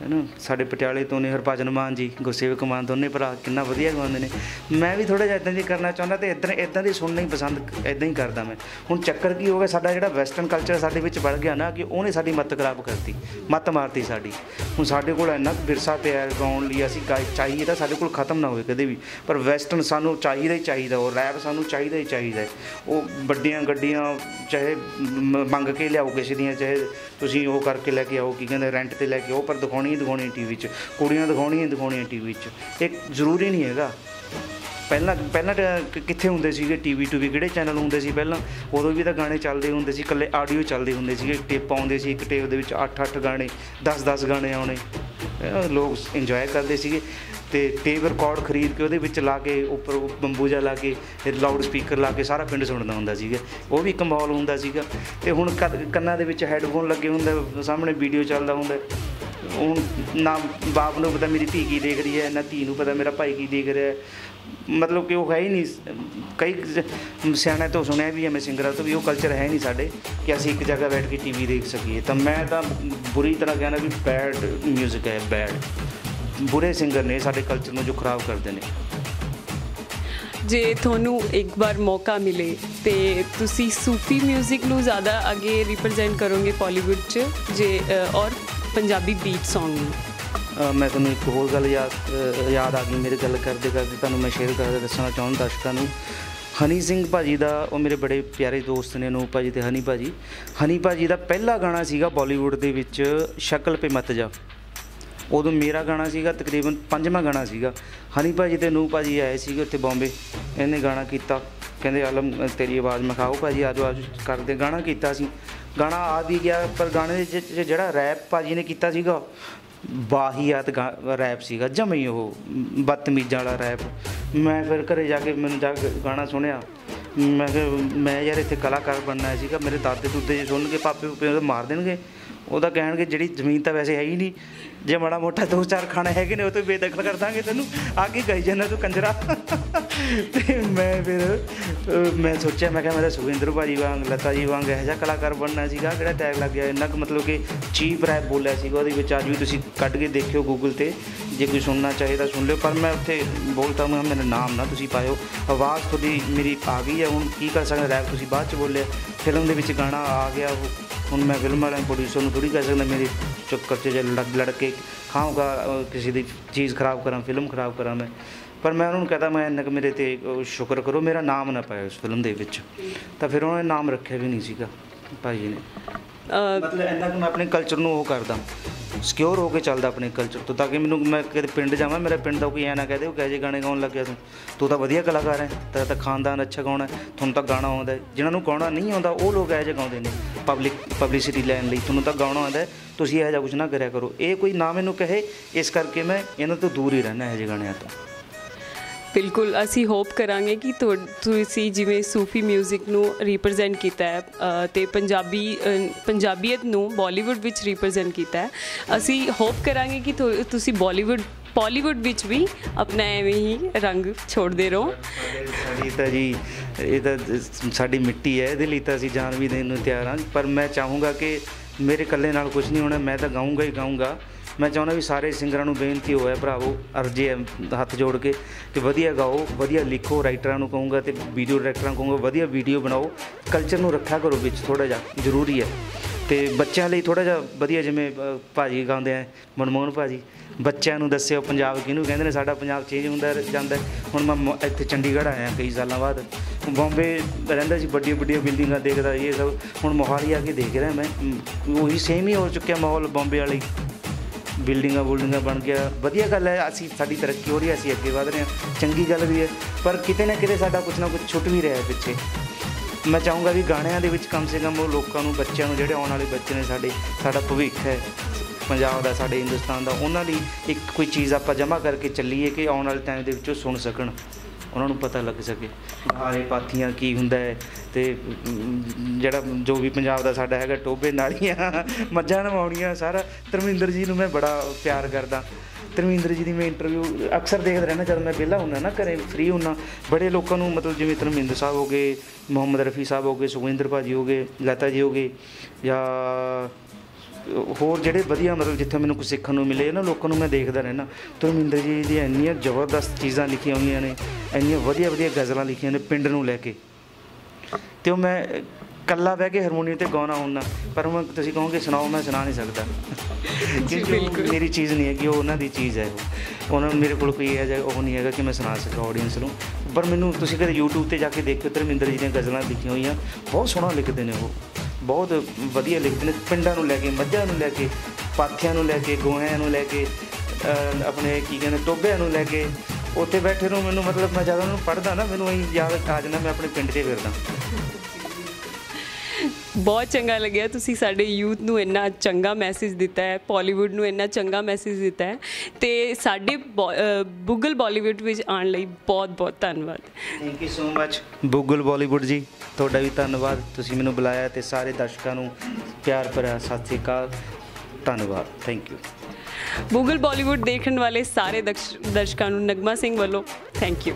B: ਹੈ ਨਾ ਸਾਡੇ ਪਟਿਆਲੇ ਤੋਂ ਨੇ ਹਰਭਜਨ ਮਾਨ ਜੀ, ਗੁਰਸੇਵਕ ਮਾਨ ਦੋਨੇ ਭਰਾ ਕਿੰਨਾ ਵਧੀਆ ਗਾਉਂਦੇ ਨੇ। ਮੈਂ ਵੀ ਥੋੜਾ ਜਿਹਾ ਇਦਾਂ ਦੀ ਕਰਨਾ ਚਾਹੁੰਦਾ ਤੇ ਇਦਾਂ ਇਦਾਂ ਦੀ ਸੁਣਨਾ ਹੀ ਪਸੰਦ ਇਦਾਂ ਹੀ ਕਰਦਾ ਮੈਂ। ਹੁਣ ਚੱਕਰ ਕੀ ਹੋ ਗਿਆ, ਸਾਡਾ ਜਿਹੜਾ ਵੈਸਟਰਨ ਕਲਚਰ ਸਾਡੇ ਵਿੱਚ ਵੜ ਗਿਆ ਨਾ, ਕਿ ਉਹਨੇ ਸਾਡੀ ਮੱਤ ਖਰਾਬ ਕਰਤੀ, ਮੱਤ ਮਾਰਤੀ ਸਾਡੀ। ਹੁਣ ਸਾਡੇ ਕੋਲ ਇੰਨਾ ਕੁ ਵਿਰਸਾ ਪਿਆ ਗਾਉਣ ਲਈ ਅਸੀਂ ਗਾ- ਚਾਹੀਏ ਤਾਂ ਸਾਡੇ ਕੋਲ ਖਤਮ ਨਾ ਹੋਵੇ ਕਦੇ ਵੀ। ਪਰ ਵੈਸਟਰਨ ਸਾਨੂੰ ਚਾਹੀਦਾ ਹੀ ਚਾਹੀਦਾ, ਉਹ ਰੈਪ ਸਾਨੂੰ ਚਾਹੀਦਾ ਹੀ ਚਾਹੀਦਾ ਉਹ ਵੱਡੀਆਂ ਗੱਡੀਆਂ ਚਾਹੇ ਮੰਗ ਕੇ ਲਿਆਓ ਕਿਸੇ ਦੀਆਂ, ਚਾਹੇ ਤੁਸੀਂ ਉਹ ਕਰਕੇ ਲੈ ਕੇ ਆਓ, ਕੀ ਕਹਿੰਦੇ ਰੈਂਟ ਤੇ ਲੈ ਕੇ ਆਓ, ਪਰ ਦਿਖਾਉਣੀ ਹੀ ਦਿਖਾਉਣੀ ਟੀਵੀ 'ਚ, ਕੁੜੀਆਂ ਦਿਖਾਉਣੀਆਂ ਹੀ ਦਿਖਾਉਣੀਆਂ ਟੀਵੀ 'ਚ। ਇੱਕ ਜ਼ਰੂਰੀ ਨਹੀਂ ਹੈਗਾ। ਪਹਿਲਾਂ ਪਹਿਲਾਂ ਤਾਂ ਕਿੱਥੇ ਹੁੰਦੇ ਸੀਗੇ ਟੀਵੀ ਟੂਵੀ, ਕਿਹੜੇ ਚੈਨਲ ਹੁੰਦੇ ਸੀ ਪਹਿਲਾਂ? ਉਦੋਂ ਵੀ ਤਾਂ ਗਾਣੇ ਚੱਲਦੇ ਹੁੰਦੇ ਸੀ, ਇਕੱਲੇ ਆਡੀਓ ਚੱਲਦੇ ਹੁੰਦੇ ਸੀਗੇ। ਟੇਪ ਆਉਂਦੇ ਸੀ ਇੱਕ ਟੇਪ ਦੇ ਵਿੱਚ 8-8 ਗਾਣੇ 10-10 ਗਾਣੇ ਆਉਣੇ। ਇਹ ਲੋਕ ਇੰਜੋਏ ਕਰਦੇ ਸੀਗੇ। ਤੇ ਟੇਪ ਰਿਕਾਰਡ ਖਰੀਦ ਕੇ ਉਹਦੇ ਵਿੱਚ ਲਾ ਕੇ, ਉੱਪਰ ਬੰਬੂਜਾ ਲਾ ਕੇ, ਫਿਰ ਲਾਊਡ ਸਪੀਕਰ ਲਾ ਕੇ ਸਾਰਾ ਪਿੰਡ ਸੁਣਦਾ ਹੁੰਦਾ ਸੀਗਾ। ਉਹ ਵੀ ਇੱਕ ਮਾਹੌਲ ਹੁੰਦਾ ਸੀਗਾ। ਤੇ ਹੁਣ ਕੰਨਾਂ ਦੇ ਵਿੱਚ ਹੈੱਡਫੋਨ ਲੱਗੇ ਹੁੰਦੇ, ਸਾਹਮਣੇ ਵੀਡੀਓ ਚੱਲਦਾ ਹੁੰਦਾ। ਹੁਣ ਨਾ ਬਾਪ ਨੂੰ ਪਤਾ ਮੇਰੀ ਧੀ ਕੀ ਦੇਖ ਰਹੀ ਹੈ ਨਾ ਧੀ ਨੂੰ ਪਤਾ ਮੇਰਾ ਭਾਈ ਕੀ ਦੇਖ ਰਿਹਾ ਹੈ ਮਤਲਬ ਕਿ ਉਹ ਹੈ ਹੀ ਨਹੀਂ ਕਈ ਸਿਆਣੇ ਤੋਂ ਸੁਣਿਆ ਵੀ ਹੈ ਮੈਂ ਸਿੰਗਰਾਂ ਤੋਂ ਵੀ ਉਹ ਕਲਚਰ ਹੈ ਨਹੀਂ ਸਾਡੇ ਕਿ ਅਸੀਂ ਇੱਕ ਜਗ੍ਹਾ ਬੈਠ ਕੇ ਟੀਵੀ ਦੇਖ ਸਕੀਏ ਤਾਂ ਮੈਂ ਤਾਂ ਬੁਰੀ ਤਰ੍ਹਾਂ ਕਹਿਣਾ ਵੀ ਬੈਡ 뮤직 ਹੈ ਬੈਡ ਬੁਰੇ ਸਿੰਗਰ ਨੇ ਸਾਡੇ ਕਲਚਰ ਨੂੰ ਜੋ ਖਰਾਬ ਕਰਦੇ ਨੇ
A: ਜੇ ਤੁਹਾਨੂੰ ਇੱਕ ਵਾਰ ਮੌਕਾ ਮਿਲੇ ਤੇ ਤੁਸੀਂ ਸੂਫੀ 뮤직 ਨੂੰ ਜ਼ਿਆਦਾ ਅੱਗੇ ਰਿਪਰੈਜ਼ੈਂਟ ਕਰੋਗੇ ਬਾਲੀਵੁੱਡ 'ਚ ਜੇ ਅ, ਔਰ ਪੰਜਾਬੀ ਬੀਟ Song ਨੂੰ?
B: ਮੈਂ ਤੁਹਾਨੂੰ ਇੱਕ ਹੋਰ ਗੱਲ ਯਾਦ ਯਾਦ ਆ ਗਈ ਮੇਰੇ ਗੱਲ ਕਰਦੇ ਕਰਦੇ, ਤੁਹਾਨੂੰ ਮੈਂ ਸ਼ੇਅਰ ਕਰ ਦੱਸਣਾ ਚਾਹੁੰਦਾ ਦਰਸ਼ਕਾਂ ਨੂੰ। ਹਨੀ ਸਿੰਘ ਭਾਜੀ ਦਾ, ਉਹ ਮੇਰੇ ਬੜੇ ਪਿਆਰੇ ਦੋਸਤ ਨੇ ਅਨੂਪ ਭਾਜੀ ਤੇ ਹਨੀ ਭਾਜੀ। ਹਨੀ ਭਾਜੀ ਦਾ ਪਹਿਲਾ ਗਾਣਾ ਸੀਗਾ ਬਾਲੀਵੁੱਡ ਦੇ ਵਿੱਚ, ਸ਼ਕਲ ਪੇ ਮਤ ਜਾ। ਉਦੋਂ ਮੇਰਾ ਗਾਣਾ ਸੀਗਾ, ਤਕਰੀਬਨ ਪੰਜਵਾਂ ਗਾਣਾ ਸੀਗਾ। ਹਨੀ ਭਾਜੀ ਤੇ ਅਨੂਪ ਭਾਜੀ ਆਏ ਸੀਗੇ ਉੱਥੇ ਬੰਬੇ। ਇਹਨੇ ਗਾਣਾ ਕੀਤਾ। ਕਹਿੰਦੇ, ਆਲਮ, ਤੇਰੀ ਆਵਾਜ਼ ਮਖਾਓ ਭਾਜੀ, ਆਜੋ ਆਜੋ, ਕਰਦੇ ਗਾਣਾ ਕੀਤਾ ਸੀ। ਗਾਣਾ ਆ ਵੀ ਗਿਆ, ਪਰ ਗਾਣੇ ਦੇ ਜਿਹੜਾ ਰੈਪ ਭਾਜੀ ਨੇ ਕੀਤਾ ਸੀਗਾ, ਬਾਹੀਆਤ ਗਾ- ਰੈਪ ਸੀਗਾ, ਜਮੇ ਹੀ ਉਹ ਬਦਤਮੀਜ਼ਾਂ ਵਾਲਾ ਰੈਪ ਮੈਂ ਫਿਰ ਘਰੇ ਜਾ ਕੇ ਮੈਨੂੰ ਜਾ ਕੇ ਗਾਣਾ ਸੁਣਿਆ। ਮੈਂ ਕਿਹਾ, ਮੈਂ ਯਾਰ ਇੱਥੇ ਕਲਾਕਾਰ ਬਣਨਾ ਸੀਗਾ, ਮੇਰੇ ਦਾਦੇ ਦੂਦੇ ਜੇ ਸੁਣ ਕੇ ਪਾਪੇ ਪੂਪੇ ਉਹਦੇ ਮਾਰ ਦੇਣਗੇ। ਉਹਦਾ ਕਹਿਣਗੇ, ਜਿਹੜੀ ਜ਼ਮੀਨ ਤਾਂ ਵੈਸੇ ਹੈ ਹੀ ਨਹੀਂ। ਜੇ ਮਾੜਾ ਮੋਟਾ ਦੋ ਚਾਰ ਖਾਣੇ ਹੈਗੇ ਨੇ, ਉਹ ਤੋਂ ਬੇਦਖਲ ਕਰ ਦਾਂਗੇ ਤੈਨੂੰ। ਆ ਕੇ ਗਈ ਜਾਂਦਾ ਤੂੰ ਕੰਜਰਾ? ਤੇ ਮੈਂ ਫਿਰ ਮੈਂ ਸੋਚਿਆ, ਮੈਂ ਕਿਹਾ ਮੇਰਾ ਸੁਖਿੰਦਰ ਭਾਜੀ ਵਾਂਗ, ਲਤਾ ਜੀ ਵਾਂਗ ਇਹੋ ਜਿਹਾ ਕਲਾਕਾਰ ਬਣਨਾ ਸੀਗਾ ਜਿਹੜਾ ਟੈਗ ਲੱਗ ਗਿਆ। ਇੰਨਾ ਕੁ ਮਤਲਬ ਕਿ ਚੀਪ ਰੈਪ ਬੋਲਿਆ ਸੀਗਾ, ਉਹਦੇ ਵਿੱਚ ਅੱਜ ਵੀ ਤੁਸੀਂ ਕੱਢ ਕੇ ਦੇਖਿਓ ਗੂਗਲ ਤੇ। ਜੇ ਕੋਈ ਸੁਣਨਾ ਚਾਹੇ ਤਾਂ ਸੁਣ ਲਿਓ, ਪਰ ਮੈਂ ਉੱਥੇ ਬੋਲਤਾ, ਮੈਂ ਮੇਰਾ ਨਾਮ ਨਾ ਤੁਸੀਂ ਪਾਇਓ। ਆਵਾਜ਼ ਤੁਹਾਡੀ ਮੇਰੀ ਆ ਗਈ ਹੈ, ਹੁਣ ਕੀ ਕਰ ਸਕਦਾ? ਰੈਪ ਤੁਸੀਂ ਬਾਅਦ ਚ ਬੋਲਿਆ। ਫਿਲਮ ਦੇ ਵਿੱਚ ਗਾਣਾ ਆ ਗਿਆ, ਉਹ ਹੁਣ ਮੈਂ ਫਿਲਮ ਵਾਲਿਆਂ ਪ੍ਰੋਡਿਊਸਰ ਨੂੰ ਥੋੜੀ ਕਹਿ ਸਕਦਾ ਮੇਰੇ ਚੱਕਰ 'ਚ ਜੇ ਲੜ ਕੇ ਖਾਊਂਗਾ ਕਿਸੇ ਦੀ ਚੀਜ਼ ਖਰਾਬ ਕਰਾਂ ਫਿਲਮ ਖਰਾਬ ਕਰਾਂ ਮੈਂ। ਪਰ ਮੈਂ ਉਹਨਾਂ ਨੂੰ ਕਹਤਾ ਮੈਂ ਇੰਨਾ ਕੁ ਮੇਰੇ ਤੇ ਸ਼ੁਕਰ ਕਰੋ ਮੇਰਾ ਨਾਮ ਨਾ ਪਾਇਆ ਉਸ ਫਿਲਮ ਦੇ ਵਿੱਚ। ਤਾਂ ਫਿਰ ਉਹਨਾਂ ਨੇ ਨਾਮ ਰੱਖਿਆ ਵੀ ਨਹੀਂ ਸੀਗਾ ਭਾਈ ਜੀ ਨੇ। ਮਤਲਬ ਇੰਨਾ ਕਿ ਮੈਂ ਆਪਣੇ ਕਲਚਰ ਨੂੰ ਉਹ ਕਰਦਾ। ਸਿਕਿਉਰ ਹੋ ਕੇ ਚੱਲਦਾ ਆਪਣੇ ਕਲਚਰ ਤੋਂ ਤਾਂ ਕਿ ਮੈਨੂੰ ਮੈਂ ਕਿਤੇ ਪਿੰਡ ਜਾਵਾਂ ਮੇਰੇ ਪਿੰਡ ਦਾ ਕੋਈ ਐ ਨਾ ਕਹਦੇ ਉਹ ਕਹੇ ਜੇ ਗਾਣੇ ਗਾਉਣ ਲੱਗਿਆ ਤੂੰ। ਤੂੰ ਤਾਂ ਵਧੀਆ ਕਲਾਕਾਰ ਹੈ ਤੇਰਾ ਤਾਂ ਖਾਨਦਾਨ ਅੱਛਾ ਗਾਉਣਾ ਹੈ, ਤੁਹਾਨੂੰ ਤਾਂ ਗਾਣਾ ਆਉਂਦਾ ਹੈ। ਜਿਨ੍ਹਾਂ ਨੂੰ ਗਾਉਣਾ ਨਹੀਂ ਆਉਂਦਾ ਉਹ ਲੋਕ ਐ ਜੇ ਗਾਉਂਦੇ ਨੇ ਪਬਲਿਕ ਪਬਲਿਸਿਟੀ ਲੈਣ ਲਈ। ਤੁਹਾਨੂੰ ਤਾਂ ਗਾਉਣਾ ਆਉਂਦਾ ਤੁਸੀਂ ਇਹੋ ਜਿਹਾ ਕੁਝ ਨਾ ਕਰਿਆ ਕਰੋ। ਇਹ ਕੋਈ ਨਾ ਮੈਨੂੰ ਕਹੇ ਇਸ ਕਰਕੇ ਮੈਂ ਇਹਨਾਂ ਤੋਂ ਦੂਰ ਹੀ ਰਹਿਣਾ ਇਹੋ ਜਿਹੇ ਗਾਣਿਆਂ ਤੋਂ।
A: ਬਿਲਕੁਲ, ਅਸੀਂ ਹੋਪ ਕਰਾਂਗੇ ਕਿ ਤੁਸੀਂ ਜਿਵੇਂ ਸੂਫੀ 뮤직 ਨੂੰ ਰਿਪਰੈਜ਼ੈਂਟ ਕੀਤਾ ਹੈ ਤੇ ਪੰਜਾਬੀ ਪੰਜਾਬੀਅਤ ਨੂੰ ਬਾਲੀਵੁੱਡ ਵਿੱਚ ਰਿਪਰੈਜ਼ੈਂਟ ਕੀਤਾ ਹੈ, ਅਸੀਂ ਹੋਪ ਕਰਾਂਗੇ ਕਿ ਤੁਸੀਂ ਬਾਲੀਵੁੱਡ ਬਾਲੀਵੁੱਡ ਵਿੱਚ ਵੀ ਆਪਣਾ ਐਵੇਂ ਹੀ ਰੰਗ ਛੋੜਦੇ ਰਹੋ।
B: ਸਾਡੀ ਤਾਂ ਜੀ, ਇਹ ਤਾਂ ਸਾਡੀ ਮਿੱਟੀ ਹੈ, ਇਹਦੇ ਲਈ ਤਾਂ ਅਸੀਂ ਜਾਨ ਵੀ ਦੇਣ ਨੂੰ ਤਿਆਰ ਹਾਂ, ਪਰ ਮੈਂ ਚਾਹੂੰਗਾ ਕਿ ਮੇਰੇ ਇਕੱਲੇ ਨਾਲ ਕੁਝ ਨਹੀਂ ਹੋਣਾ, ਮੈਂ ਤਾਂ ਗਾਊਂਗਾ ਹੀ ਗਾਊਂਗਾ। ਮੈਂ ਚਾਹੁੰਦਾ ਵੀ ਸਾਰੇ ਸਿੰਗਰਾਂ ਨੂੰ ਬੇਨਤੀ ਹੋਇਆ ਭਰਾਵੋ ਅਰਜ਼ੀ ਹੱਥ ਜੋੜ ਕੇ ਕਿ ਵਧੀਆ ਗਾਓ ਵਧੀਆ ਲਿਖੋ ਰਾਈਟਰਾਂ ਨੂੰ ਕਹੂੰਗਾ ਤੇ ਵੀਡੀਓ ਡਾਇਰੈਕਟਰਾਂ ਨੂੰ ਕਹੂੰਗਾ ਵਧੀਆ ਵੀਡੀਓ ਬਣਾਓ। ਕਲਚਰ ਨੂੰ ਰੱਖਿਆ ਕਰੋ ਵਿੱਚ ਥੋੜਾ ਜਿਹਾ ਜ਼ਰੂਰੀ ਹੈ। ਤੇ ਬੱਚਿਆਂ ਲਈ ਥੋੜਾ ਜਿਹਾ ਵਧੀਆ ਜਿਵੇਂ ਅ, ਭਾਜੀ ਗਾਉਂਦੇ ਆ ਮਨਮੋਹਨ ਭਾਜੀ ਬੱਚਿਆਂ ਨੂੰ ਦੱਸਿਓ ਪੰਜਾਬ ਕਿਹਨੂੰ ਕਹਿੰਦੇ ਨੇ ਸਾਡਾ ਪੰਜਾਬ ਚੇਂਜ ਹੁੰਦਾ ਜਾਂਦਾ ਹੁਣ ਮੈਂ ਮ- ਇੱਥੇ ਚੰਡੀਗੜ੍ਹ ਆਇਆ ਕਈ ਸਾਲਾਂ ਬਾਅਦ। ਬੰਬੇ ਰਹਿੰਦਾ ਸੀ ਵੱਡੀਆਂ ਵੱਡੀਆਂ ਬਿਲਡਿੰਗਾਂ ਦੇਖਦਾ ਇਹ ਸਭ। ਹੁਣ ਮੋਹਾਲੀ ਆ ਕੇ ਦੇਖ ਰਿਹਾ ਮੈਂ ਉਹੀ ਸੇਮ ਹੀ ਹੋ ਚੁੱਕਿਆ ਮਾਹੌਲ ਬੰਬੇ ਵਾਲੀ ਬਿਲਡਿੰਗਾਂ ਬੁਲਡਿੰਗਾਂ ਬਣ ਗਿਆ। ਵਧੀਆ ਗੱਲ ਹੈ, ਅਸੀਂ ਸਾਡੀ ਤਰੱਕੀ ਹੋ ਰਹੀ ਹੈ, ਅਸੀਂ ਅੱਗੇ ਵਧ ਰਹੇ ਹਾਂ। ਚੰਗੀ ਗੱਲ ਵੀ ਹੈ, ਪਰ ਕਿਤੇ ਨਾ ਕਿਤੇ ਸਾਡਾ ਕੁਝ ਨਾ ਕੁਝ ਛੁੱਟ ਵੀ ਰਿਹਾ ਹੈ ਪਿੱਛੇ। ਮੈਂ ਚਾਹੂੰਗਾ ਵੀ ਗਾਣਿਆਂ ਦੇ ਵਿੱਚ ਕਮ ਸੇ ਕਮ ਉਹ ਲੋਕਾਂ ਨੂੰ, ਬੱਚਿਆਂ ਨੂੰ, ਜਿਹੜੇ ਆਉਣ ਵਾਲੇ ਬੱਚੇ ਨੇ ਸਾਡੇ, ਸਾਡਾ ਭਵਿੱਖ ਹੈ। ਪੰਜਾਬ ਦਾ, ਸਾਡੇ ਹਿੰਦੁਸਤਾਨ ਦਾ, ਉਹਨਾਂ ਲਈ ਇੱਕ ਕੋਈ ਚੀਜ਼ ਆਪਾਂ ਜਮ੍ਹਾਂ ਕਰਕੇ ਚੱਲੀਏ ਕਿ ਆਉਣ ਵਾਲੇ ਟਾਈਮ ਦੇ ਵਿੱਚ ਉਹ ਸੁਣ ਸਕਣ। ਉਹਨਾਂ ਨੂੰ ਪਤਾ ਲੱਗ ਸਕੇ ਹਾਰੇ ਪਾਥੀਆਂ ਕੀ ਹੁੰਦਾ ਹੈ ਤੇ ਜਿਹੜਾ ਜੋ ਵੀ ਪੰਜਾਬ ਦਾ ਸਾਡਾ ਹੈਗਾ ਟੋਬੇ ਨਾਲੀਆਂ, ਮੱਝਾਂ ਨਵਾਉਣੀਆਂ, ਸਾਰਾ ਧਰਮਿੰਦਰ ਜੀ ਨੂੰ ਮੈਂ ਬੜਾ ਪਿਆਰ ਕਰਦਾ। ਧਰਮਿੰਦਰ ਜੀ ਦੀ ਮੈਂ ਇੰਟਰਵਿਊ ਅਕਸਰ ਦੇਖਦਾ ਰਹਿਣਾ ਜਦ ਮੈਂ ਵਿਹਲਾ ਹੁੰਦਾ ਨਾ, ਘਰੇ ਫ੍ਰੀ ਹੁੰਦਾ, ਬੜੇ ਲੋਕਾਂ ਨੂੰ ਮਤਲਬ ਜਿਵੇਂ ਧਰਮਿੰਦਰ ਸਾਹਿਬ ਹੋ ਗਏ, ਮੁਹੰਮਦ ਰਫੀ ਸਾਹਿਬ ਹੋ ਗਏ, ਸੁਖਵਿੰਦਰ ਭਾਜੀ ਹੋ ਗਏ, ਲਤਾ ਜੀ ਹੋ ਗਏ ਜਾਂ ਹੋਰ ਜਿਹੜੇ ਵਧੀਆ ਮਤਲਬ ਜਿੱਥੇ ਮੈਨੂੰ ਕੁਝ ਸਿੱਖਣ ਨੂੰ ਮਿਲੇ ਨਾ ਲੋਕਾਂ ਨੂੰ ਮੈਂ ਦੇਖਦਾ ਰਹਿਣਾ ਧਰਮਿੰਦਰ ਜੀ ਦੀਆਂ ਇੰਨੀਆਂ ਜ਼ਬਰਦਸਤ ਚੀਜ਼ਾਂ ਲਿਖੀਆਂ ਹੋਈਆਂ ਨੇ ਇੰਨੀਆਂ ਵਧੀਆ ਵਧੀਆ ਗਜ਼ਲਾਂ ਲਿਖੀਆਂ ਨੇ ਪਿੰਡ ਨੂੰ ਲੈ ਕੇ। ਤੇ ਉਹ ਮੈਂ ਕੱਲਾ ਬਹਿ ਕੇ ਹਾਰਮੋਨੀਅਮ ਤੇ ਗਾਉਣਾ ਹੁੰਦਾ ਪਰ ਮੈਂ ਤੁਸੀਂ ਕਹੋਗੇ ਸੁਣਾਓ ਮੈਂ ਸੁਣਾ ਨਹੀਂ ਸਕਦਾ। ਕਿਉਂਕਿ ਮੇਰੀ ਚੀਜ਼ ਨਹੀਂ ਹੈਗੀ ਉਹ ਉਹਨਾਂ ਦੀ ਚੀਜ਼ ਹੈ ਉਹ। ਉਹਨਾਂ ਮੇਰੇ ਕੋਲ ਕੋਈ ਇਹ ਜਿਹਾ ਉਹ ਨਹੀਂ ਹੈਗਾ ਕਿ ਮੈਂ ਸੁਣਾ ਸਕਾਂ ਆਡੀਅנס ਨੂੰ। ਪਰ ਮੈਨੂੰ ਤੁਸੀਂ ਕਦੇ YouTube ਤੇ ਜਾ ਕੇ ਦੇਖਿਓ ਧਰਮਿੰਦਰ ਜੀ ਦੀਆਂ ਗਜ਼ਲਾਂ ਲਿਖੀਆਂ ਹੋਈਆਂ ਬਹੁਤ ਸੋਹਣਾ ਲਿਖਦੇ ਨੇ ਉਹ। ਬਹੁਤ ਵਧੀਆ ਲਿਖਦੇ ਨੇ ਪਿੰਡਾਂ ਨੂੰ ਲੈ ਕੇ ਮੱਝਾਂ ਨੂੰ ਲੈ ਕੇ ਪਾਥੀਆਂ ਨੂੰ ਲੈ ਕੇ ਗੋਹਿਆਂ ਨੂੰ ਲੈ ਕੇ ਆਪਣੇ ਕੀ ਕਹਿੰਦੇ ਟੋਬਿਆਂ ਨੂੰ ਲੈ ਕੇ ਉੱਥੇ ਬੈਠੇ ਨੂੰ ਮੈਨੂੰ ਮਤਲਬ ਮੈਂ ਜਦੋਂ ਉਹਨੂੰ ਪੜ੍ਹਦਾ ਨਾ ਮੈਨੂੰ ਐਂ ਯਾਦ ਆ ਜਾਂਦਾ ਮੈਂ ਆਪਣੇ ਪਿੰਡ 'ਤੇ ਫਿਰਦਾ।
A: ਬਹੁਤ ਚੰਗਾ ਲੱਗਿਆ ਤੁਸੀਂ ਸਾਡੇ ਯੂਥ ਨੂੰ ਇੰਨਾ ਚੰਗਾ ਮੈਸੇਜ ਦਿੱਤਾ ਹੈ ਬਾਲੀਵੁੱਡ ਨੂੰ ਇੰਨਾ ਚੰਗਾ ਮੈਸੇਜ ਦਿੱਤਾ ਹੈ ਤੇ ਸਾਡੇ ਬੁੱਗਲ ਬਾਲੀਵੁੱਡ ਵਿੱਚ ਆਉਣ ਲਈ ਬਹੁਤ ਬਹੁਤ ਧੰਨਵਾਦ।
B: Thank you so much Buggal Bollywood ji. ਤੁਹਾਡਾ ਵੀ ਧੰਨਵਾਦ। ਤੁਸੀਂ ਮੈਨੂੰ ਬੁਲਾਇਆ ਤੇ ਸਾਰੇ ਦਰਸ਼ਕਾਂ ਨੂੰ ਪਿਆਰ ਭਰਿਆ। ਸਤਿ ਸ੍ਰੀ ਅਕਾਲ। ਧੰਨਵਾਦ। ਥੈਂਕ ਯੂ
A: ਗੂਗਲ ਬਾਲੀਵੁੱਡ ਦੇਖਣ ਵਾਲੇ ਸਾਰੇ ਦਕਸ਼- ਦਰਸ਼ਕਾਂ ਨੂੰ ਨਗਮਾ ਸਿੰਘ ਵੱਲੋਂ ਥੈਂਕ ਯੂ